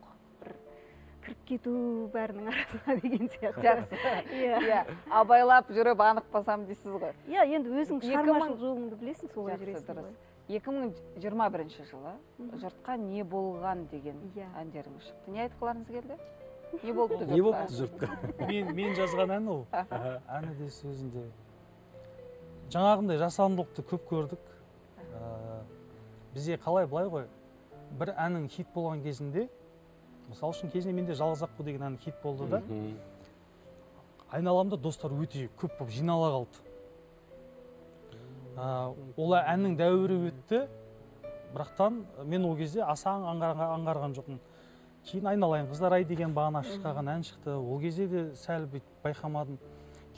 кіріп кету бәрінің арасына деген сияқты. Жақсы. Иә. Иә абайлап жүріп анық басам дейсіз ғой. Иә енді өзің шығармашылық жолыңды білесің солай жүресің дұрыс. екі мың жиырма бірінші жылы жұртқа не болған деген Иә. әндеріңіз шықты. Не айтқыларыңыз келді? Не болыпты не болыпты жұртқа? Мен мен жазған ән ол. Әні де сөзінде. Жаңағындай жасандылықты көп көрдік. Бізде қалай былай ғой. бір әнің хит болған кезінде мысалы үшін кезінде менде жалғыз аққу деген ән хит болды да. Айналамда достар өте көп болып жинала қалды. Ә, ол әннің дәуірі өтті бірақтан мен ол кезде аса аңғарған, жоқпын. Кейін айналайын қыздар ай деген бағана шырқаған ән шықты. Ол кезде де сәл бүйтіп байқамадым.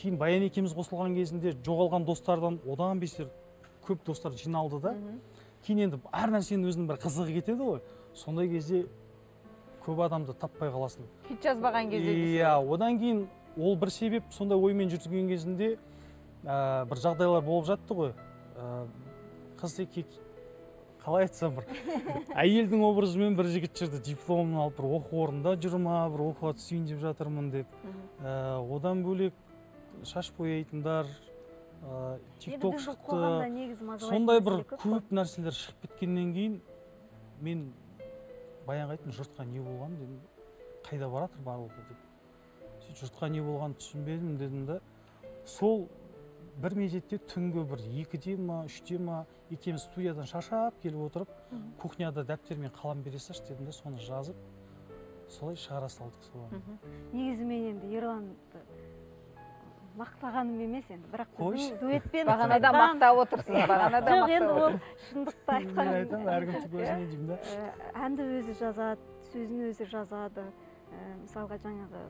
Кейін баян екеуміз қосылған кезінде жоғалған достардан одан бетер көп достар жиналды да. Кейін енді әр нәрсенің өзінің бір қызығы кетеді ғой. Сондай кезде көп адамды таппай қаласың. Хит жазбаған кезде иә одан кейін ол бір себеп сондай оймен жүрген кезінде ә, бір жағдайлар болып жатты ғой. Ә, қыз қалай айтсам бір әйелдің образымен бір жігіт жүрді дипломын алып бір оқу орнында жүр ма бір оқуға түсейін деп жатырмын деп. Ә, одан бөлек шаш бояйтындар ә, тик шықты. сондай бір көп нәрселер шығып кеткеннен кейін мен баянға айттым жұртқа не болған дедім. Қайда баратыр барлығы деп. Сөйтіп жұртқа не болғанын түсінбедім дедім да сол бір мезетте түнгі бір екіде ма үште ма екеуміз студиядан шаршап келіп отырып кухняда дәптер мен қалам бере салшы дедім да соны жазып солай шығара салдық солай негізі мен енді ерланды мақтағаным емес енді. бірақ қойшы. біздің дуэтпен бағанада мақтап отырсыз бағанада жоқ енді ол шындықты мен айтқан айтамын әркімдікі өзіне деймін да. Әнді өзі жазады сөзін өзі жазады. Мысалға жаңағы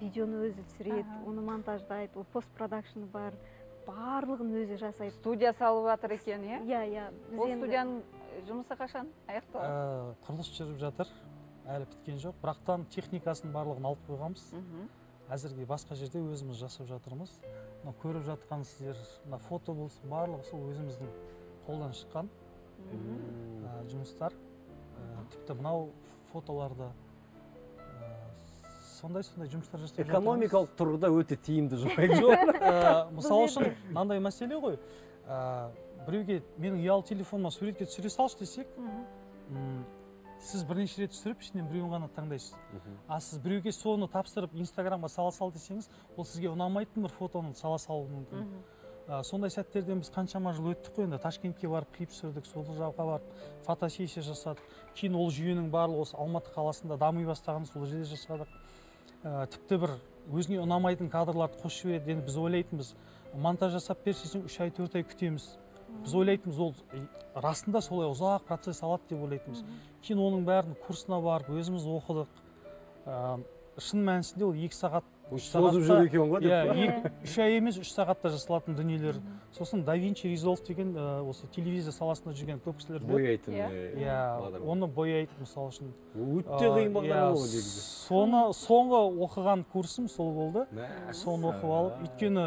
видеоны өзі түсіреді оны монтаждайды ол постпродакшн бар барлығын өзі жасайды. Студия салып жатыр екен иә? Иә иә. Ол студияның жұмысы қашан? Аяқталады. Ә, құрылыс жүріп жатыр. Әлі біткен жоқ. Бірақтан техникасын барлығын алып қойғанбыз. Әзірге басқа жерде өзіміз жасап жатырмыз. Мына көріп жатқан сіздер мына фото болсын барлығы сол өзіміздің қолдан шыққан ә, жұмыстар. Ә, тіпті мынау фотоларда ә, сондай сондай жұмыстар жасап экономикалық тұрғыда өте тиімді жоқ. Мысалы үшін мынандай мәселе ғой. Біреуге менің ұялы телефоныма суретке түсіре салшы десек сіз бірнеше рет түсіріп ішінен біреуін ғана таңдайсыз. А сіз біреуге соны тапсырып инстаграмға сала сал десеңіз ол сізге ұнамайтын бір фотоны сала салуы мүмкін. Сондай сәттерден біз қаншама жыл өттік қой енді. Ташкентке барып клип түсірдік сол жаққа барып фотосессия жасадық. Кейін ол жүйенің барлығы осы алматы қаласында дами бастаған сол жерде жасадық. Ә, тіпті бір өзіңе ұнамайтын кадрларды қосып жібереді енді біз ойлайтынбыз. Монтаж жасап берші десең үш ай төрт ай күтеміз. Біз ойлайтынбыз ол и, расында солай ұзақ процесс алады деп ойлайтынбыз. Кейін оның бәрін курсына барып өзіміз оқыдық. Ә, шын мәнісінде ол екі сағат созып жүр екен ғой деп иә үш ай емес үш сағатта жасалатын дүниелер. Сосын да винчи резолв деген ә, осы телевизия саласында жүрген көп кісілер біледі. Бояйтын, э, иә бағдарлама. оны бояйды мысалы үшін. Өте қиын бағдарлама иә, ғой негізі. соны соңғы оқыған курсым сол болды. Соны оқып алып өйткені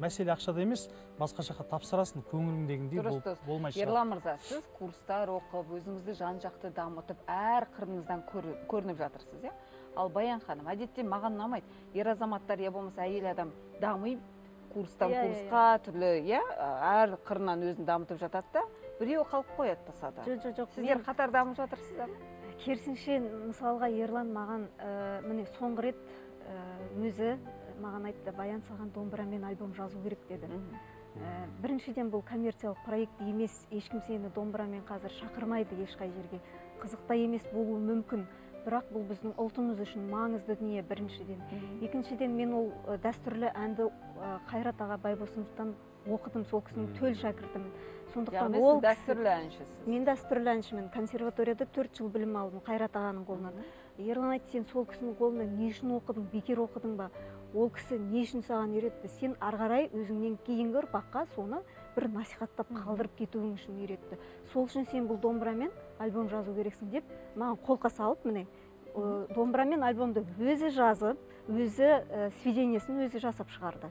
мәселе ақшада емес басқа жаққа тапсырасың көңіліңдегіндей бол- болмай шығады. Ерлан мырза сіз курстар оқып өзіңізді жан жақты дамытып әр қырыңыздан көрі- көрініп жатырсыз иә? Ал баян ханым әдетте маған ұнамайды. Ер азаматтар я болмаса әйел адам дамиды курстан Иә, иә, курсқа түрлі иә әр қырынан өзін дамытып жатады да біреуі қалып қояды тасада. Жоқ жоқ жоқ сіздер қатар дамып жатырсыздар ма? Керісінше мысалға ерлан маған ә, міне соңғы рет ә, өзі маған айтты баян саған домбырамен альбом жазу керек деді. Ә, біріншіден бұл коммерциялық проект емес ешкім сені домбырамен қазір шақырмайды ешқай жерге. Қызық та емес болуы мүмкін. Бірақ бұл біздің ұлтымыз үшін маңызды дүние біріншіден. Екіншіден мен ол ә, дәстүрлі әнді ә, қайрат аға байбосыновтан оқыдым сол кісінің төл шәкіртімін сондықтан ол дәстүрлі әншісіз. мен дәстүрлі әншімін. Консерваторияда төрт жыл білім алдым қайрат ағаның қолынан. Ерлан айтты сен сол кісінің қолынан не үшін оқыдың бекер оқыдың ба? Ол кісі не үшін саған үйретті? Сен ары қарай өзіңнен кейінгі ұрпаққа соны бір насихаттап қалдырып кетуің үшін үйретті. Сол үшін сен бұл домбырамен альбом жазу керексің деп маған қолқа салып міне домбырамен альбомды өзі жазып өзі ә, сведениесін өзі жасап шығарды.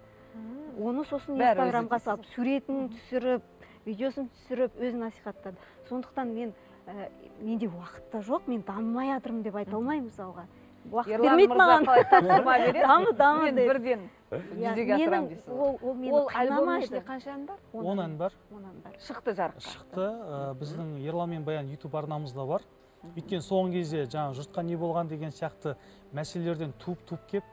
Оны сосын инстаграмға салып суретін түсіріп видеосын түсіріп өзі насихаттады. Сондықтан мен ә, менде уақыт та жоқ мен дамымай жатырмын деп айта алмаймын мысалға. Уақыт бермейді маған. тапсырма береді дамы дамы мен деп. бірден Иә, жүзеге асырамын дейсіз ғой. ол- ол мені қинамайды. қанша ән бар? Он ән бар. Он ән бар. Шықты жарыққа. Шықты. Ә, біздің ерлан мен баян ютуб арнамызда бар. Өйткені соңғы кезде жаңағы жұртқа не болған деген сияқты мәселелерден туып туып кеп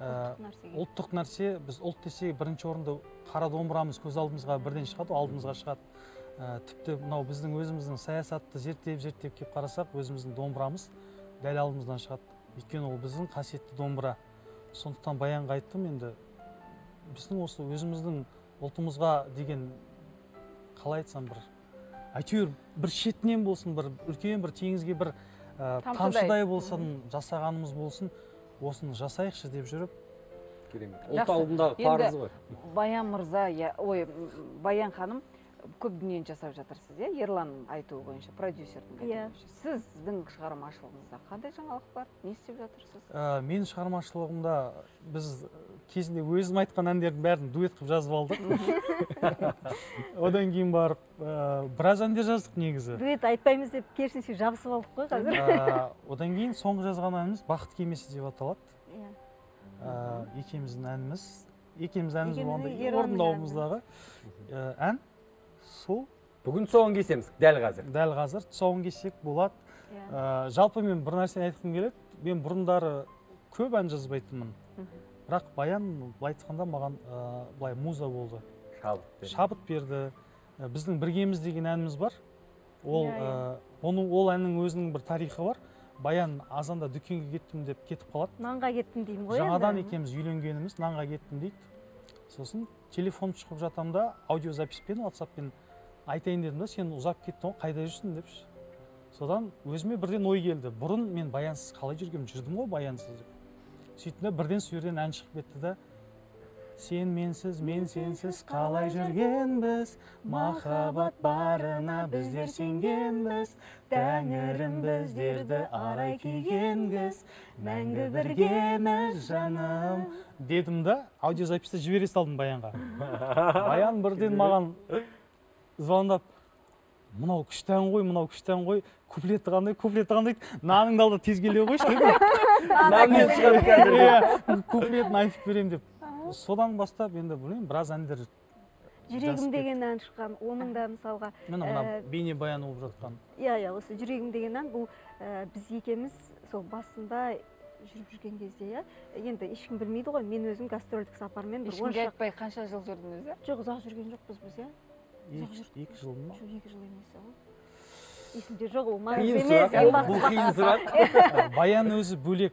ә, ұлттық нәрсе біз ұлт десе бірінші орында қара домбырамыз көз алдымызға бірден шығады ғой, алдымызға шығады. Ә, тіпті мынау біздің өзіміздің саясатты зерттеп зерттеп келіп қарасақ өзіміздің домбырамыз дәл алдымыздан шығады. Өйткені ол біздің қасиетті домбыра. Сондықтан баянға айттым енді біздің осы өзіміздің ұлтымызға деген қалай айтсам бір әйтеуір бір шетінен болсын бір үлкен бір теңізге бір ә, Тамшыдай. болсын жасағанымыз болсын осыны жасайықшы деп жүріп керемет. Ұлт алдындағы парыз ғой баян мырза иә ой баян ханым көп дүниені жасап жатырсыз иә? Ерланның айтуы бойынша продюсердің айтуы Иә. бойынша. Сіздің шығармашылығыңызда қандай жаңалық бар? Не істеп жатырсыз? Ә, менің шығармашылығымда біз кезінде өзім айтқан әндердің бәрін дуэт қылып жазып алдық. Одан кейін барып ә, біраз әндер жаздық негізі. Дуэт айтпаймыз деп керісінше жабысып алдық қой қазір. Ә, одан кейін соңғы жазған әніміз бақыт кемесі деп аталады. Иә. Ә, екеуміздің әніміз екеуміздің әніміз болғанда орындауымыздағы ә, ән. Сол бүгін тұсауын кесеміз дәл қазір. Дәл қазір тұсауын кессек болады Иә. Ә, жалпы мен бір нәрсені айтқым келеді. Мен бұрындары көп ән жазбайтынмын. Бірақ баян былай айтқанда маған ә, былай муза болды. Шабыт берді. шабыт берді. Ә, біздің біргеміз деген әніміз бар. Ол Иә, ә, оның ол әннің өзінің бір тарихы бар. Баян азанда дүкенге кеттім деп кетіп қалады. Нанға кеттім деймін ғой жаңадан екеуміз үйленгеніміз нанға кеттім дейді. Сосын телефон шығып жатамын да аудиозаписпен ватсаппен айтайын дедім да сен ұзап кеттің ғой қайда жүрсің депші. Содан өзіме бірден ой келді. Бұрын мен баянсыз қалай жүргенмін? Жүрдім ғой баянсыз деп. Сөйттім да бірден сол жерден ән шығып кетті да сен менсіз мен сенсіз қалай жүргенбіз? Махаббат барына біздер сенгенбіз. Тәңірім біздерді арай күйгенбіз мәңгі біргеміз жаным дедім да аудиозаписті жібере салдым баянға. Баян бірден маған звондап мынау күшті ән ғой мынау күшті ән ғой куплеті қандай куплеті қандай наныңды алда тез келе қойшы дедім нанмен шығады қазір иә куплетін айтып беремін деп. Содан бастап енді білмеймін біраз әндер жүрегім деген ән шыққан оның да мысалға міне мына ә, бейнебаян болып жатқан. Иә иә осы жүрегім деген ән бұл ә, біз екеуміз сол басында жүріп жүрген кезде иә енді ешкім білмейді ғой мен өзім гастрольдік сапармен ешкімге айтпай қанша жыл жүрдіңіз иә? Жоқ ұзақ жүрген жоқпыз біз иә. Екі, жыл ма жоқ екі жыл емес ғой есімде жоқ ол маңызды емес бұл- қиын Ә, баян өзі бөлек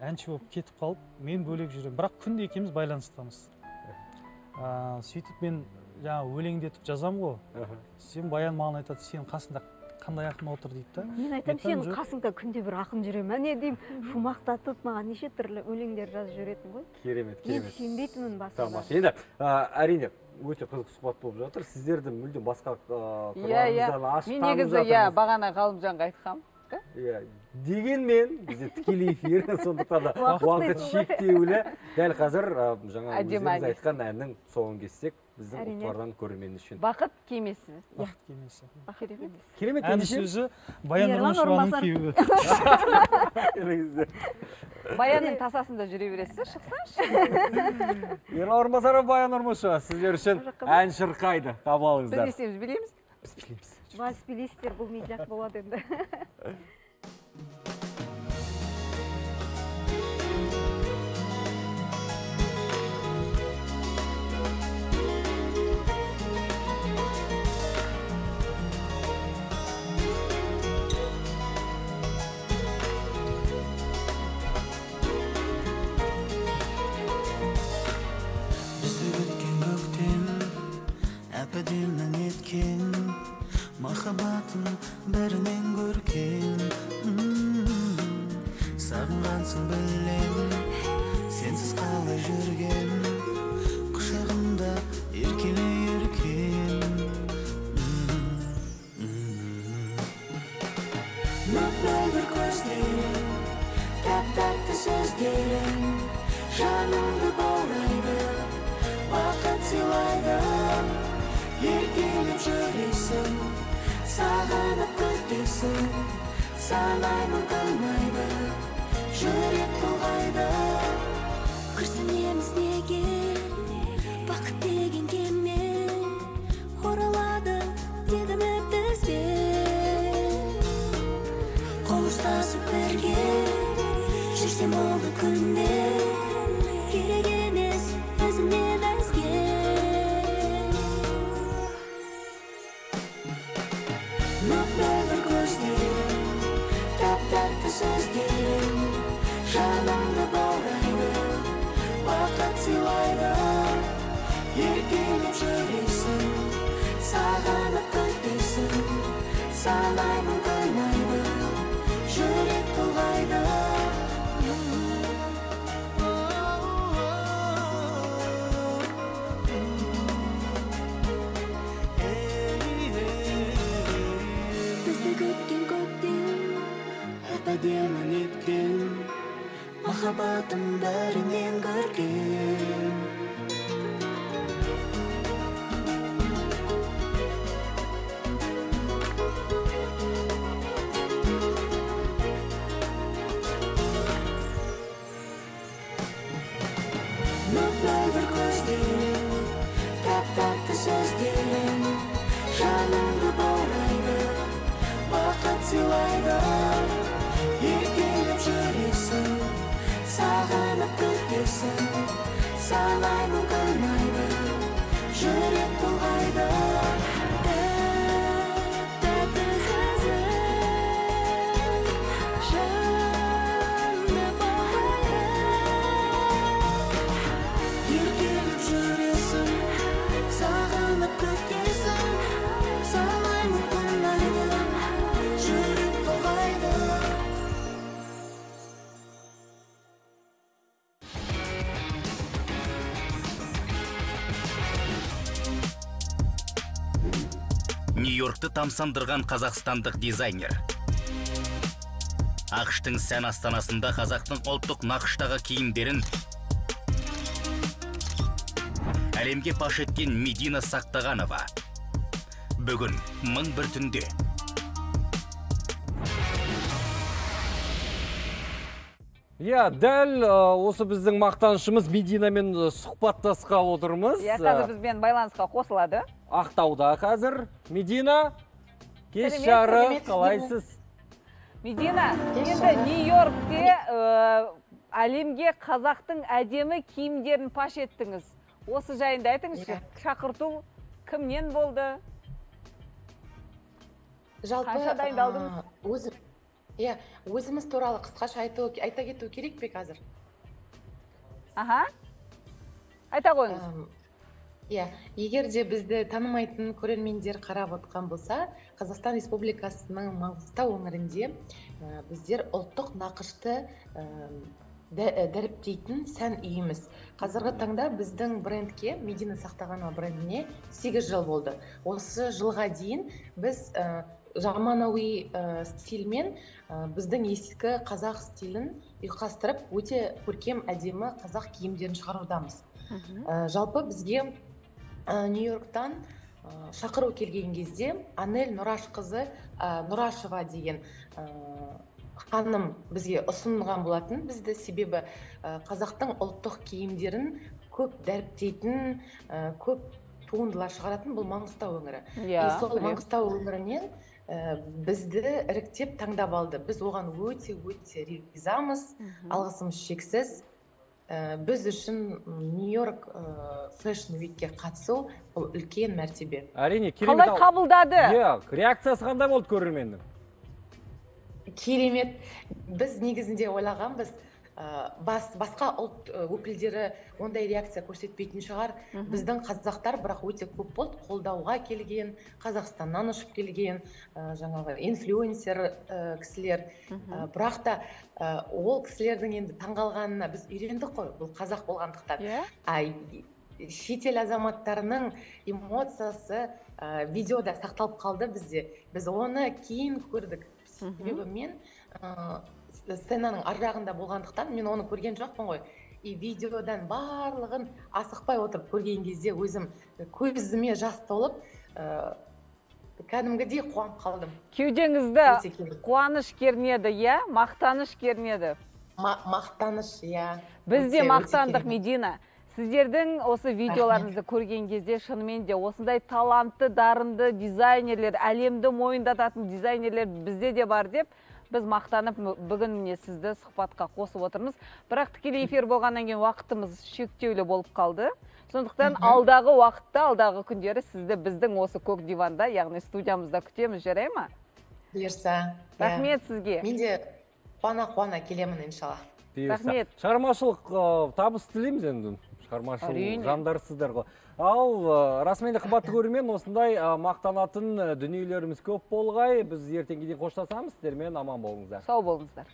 әнші болып кетіп қалып мен бөлек жүремін. Бірақ күнде екеуміз байланыстамыз. Ә, сөйтіп мен жаңағы өлеңдетіп жазамын ғой. Сен баян маған айтады сенің қасыңда қандай ақын отыр дейді да. Мен айтамын сенің қасыңда күнде бір ақын жүре ма? Не деймін шумақтатып маған неше түрлі өлеңдер жазып жүретін ғой. Керемет мен керемет. сенбейтінмін басында. Тамаша. Енді әрине өте қызық сұхбат болып жатыр. Сіздерді мүлдем басқа иә иә. ашып мен негізі иә бағана ғалымжанға айтқам иә. Дегенмен бізде тікелей эфир сондықтан да Уақыт шектеулі дәл қазір жаңа Әдемі өздеріңіз айтқан әннің тұсауын кессек біздің Әрине. ұлттардан көрермен үшін. Бақыт кемесі. Бақыт кемесі. Керемет. ән сөзі баян нұрмышеваның күйеуі баянның тасасында жүре бересіз. Шықсаңшы ерлан орынбасаров баян нұрмышева сіздер үшін ән шырқайды. Қабыл біз алыңыздар не істейміз билейміз біз білеміз. Вальс билейсіздер білмейтін ақ болады енді бізді көктем махаббатым бәрінен көркем сағынғансың білем сенсіз қалай жүрген күтесің санаймын күн жүрек толғайды күрсінеміз неге бақыт деген кеме оралады деді ме бізге қол ұстасып бірге жүрсем болды күнде еркелеп жүресің сағынып күтесің санаймын күн жүрек толғайды бізді күткен көктем әп-әдемі неткен махаббатым бәрінен көркем тамсандырған қазақстандық дизайнер. Ақштың сән астанасында қазақтың ұлттық нақыштағы киімдерін әлемге паш еткен медина сақтағанова. Бүгін мың бір түнде иә дәл осы біздің мақтанышымыз мединамен сұхбаттасқалы отырмыз. Иә қазір бізбен байланысқа қосылады. Ақтауда қазір. Медина кеш жарық қалайсыз? Медина енді нью йоркте әлемге қазақтың әдемі киімдерін паш еттіңіз. Осы жайында айтыңызшы шақырту кімнен болды? Жалпы Қанша дайындалдыңыз? Иә өзіміз туралы қысқаша айту айта кету керек пе қазір? Аха. Айта қойыңыз. Иә егер де бізді танымайтын көрермендер қарап отқан болса қазақстан республикасының маңғыстау өңірінде ә, біздер ұлттық нақышты ә, дә- дәріптейтін сән үйіміз. Қазіргі таңда біздің брендке медина сақтағанова брендіне 8 жыл болды. Осы жылға дейін біз ә, заманауи ә, стильмен біздің ескі қазақ стилін ұйқастырып өте көркем әдемі қазақ киімдерін шығарудамыз. Ә, жалпы бізге ә, нью йорктан ә, шақыру келген кезде анель нұрашқызы ә, нұрашева деген ә, ханым бізге ұсынған болатын. Бізді себебі қазақтың ұлттық киімдерін көп дәріптейтін көп туындылар шығаратын бұл маңғыстау өңірі. Иә, и сол маңғыстау өңірінен ә, бізді іріктеп таңдап алды. Біз оған өте өте ризамыз. Алғысымыз шексіз. Ә, біз үшін нью йорк фэшн уикке қатысу бұл үлкен мәртебе. Әрине Қалай ал- қабылдады? иә реакциясы қандай болды көрерменнің? Керемет. Біз негізінде ойлағанбыз бас, басқа ұлт ә, өкілдері ондай реакция көрсетпейтін шығар. Біздің қазақтар бірақ өте көп болды. Қолдауға келген қазақстаннан ұшып келген ә, жаңағы инфлюенсер ә, кісілер. Ә, бірақ та ә, ол кісілердің енді таңғалғанына біз үйрендік қой. Бұл қазақ болғандықтан. Иә. шетел азаматтарының эмоциясы ә, видеода сақталып қалды бізде. Біз оны кейін көрдік. Себебі мен ә, сценаның ар жағында болғандықтан мен оны көрген жоқпын ғой. И видеодан барлығын асықпай отырып көрген кезде өзім көзіме жас толып ә, кәдімгідей қуанып қалдым. Кеудеңізді қуаныш кернеді иә? Мақтаныш кернеді. Мақтаныш иә. Біз де мақтандық медина. Сіздердің осы видеоларыңызды көрген кезде шынымен де осындай талантты дарынды дизайнерлер әлемді мойындататын дизайнерлер бізде де бар деп біз мақтанып бүгін міне сізді сұхбатқа қосып отырмыз. Бірақ тікелей эфир болғаннан кейін уақытымыз шектеулі болып қалды. Сондықтан алдағы уақытта алдағы күндері сізді біздің осы көк диванда яғни студиямызда күтеміз. Жарай ма? Бұйырса рахмет сізге. Мен де қуана қуана келемін иншалла. Рахмет. шығармашылық табыс тілейміз енді. Шығармашыл жандарсыздар ғой ал э, расымен де қымбатты көрермен осындай э, мақтанатын э, дүниелеріміз көп болғай. Біз ертеңге дейін қоштасамыз. Сіздермен аман болыңыздар. Сау болыңыздар.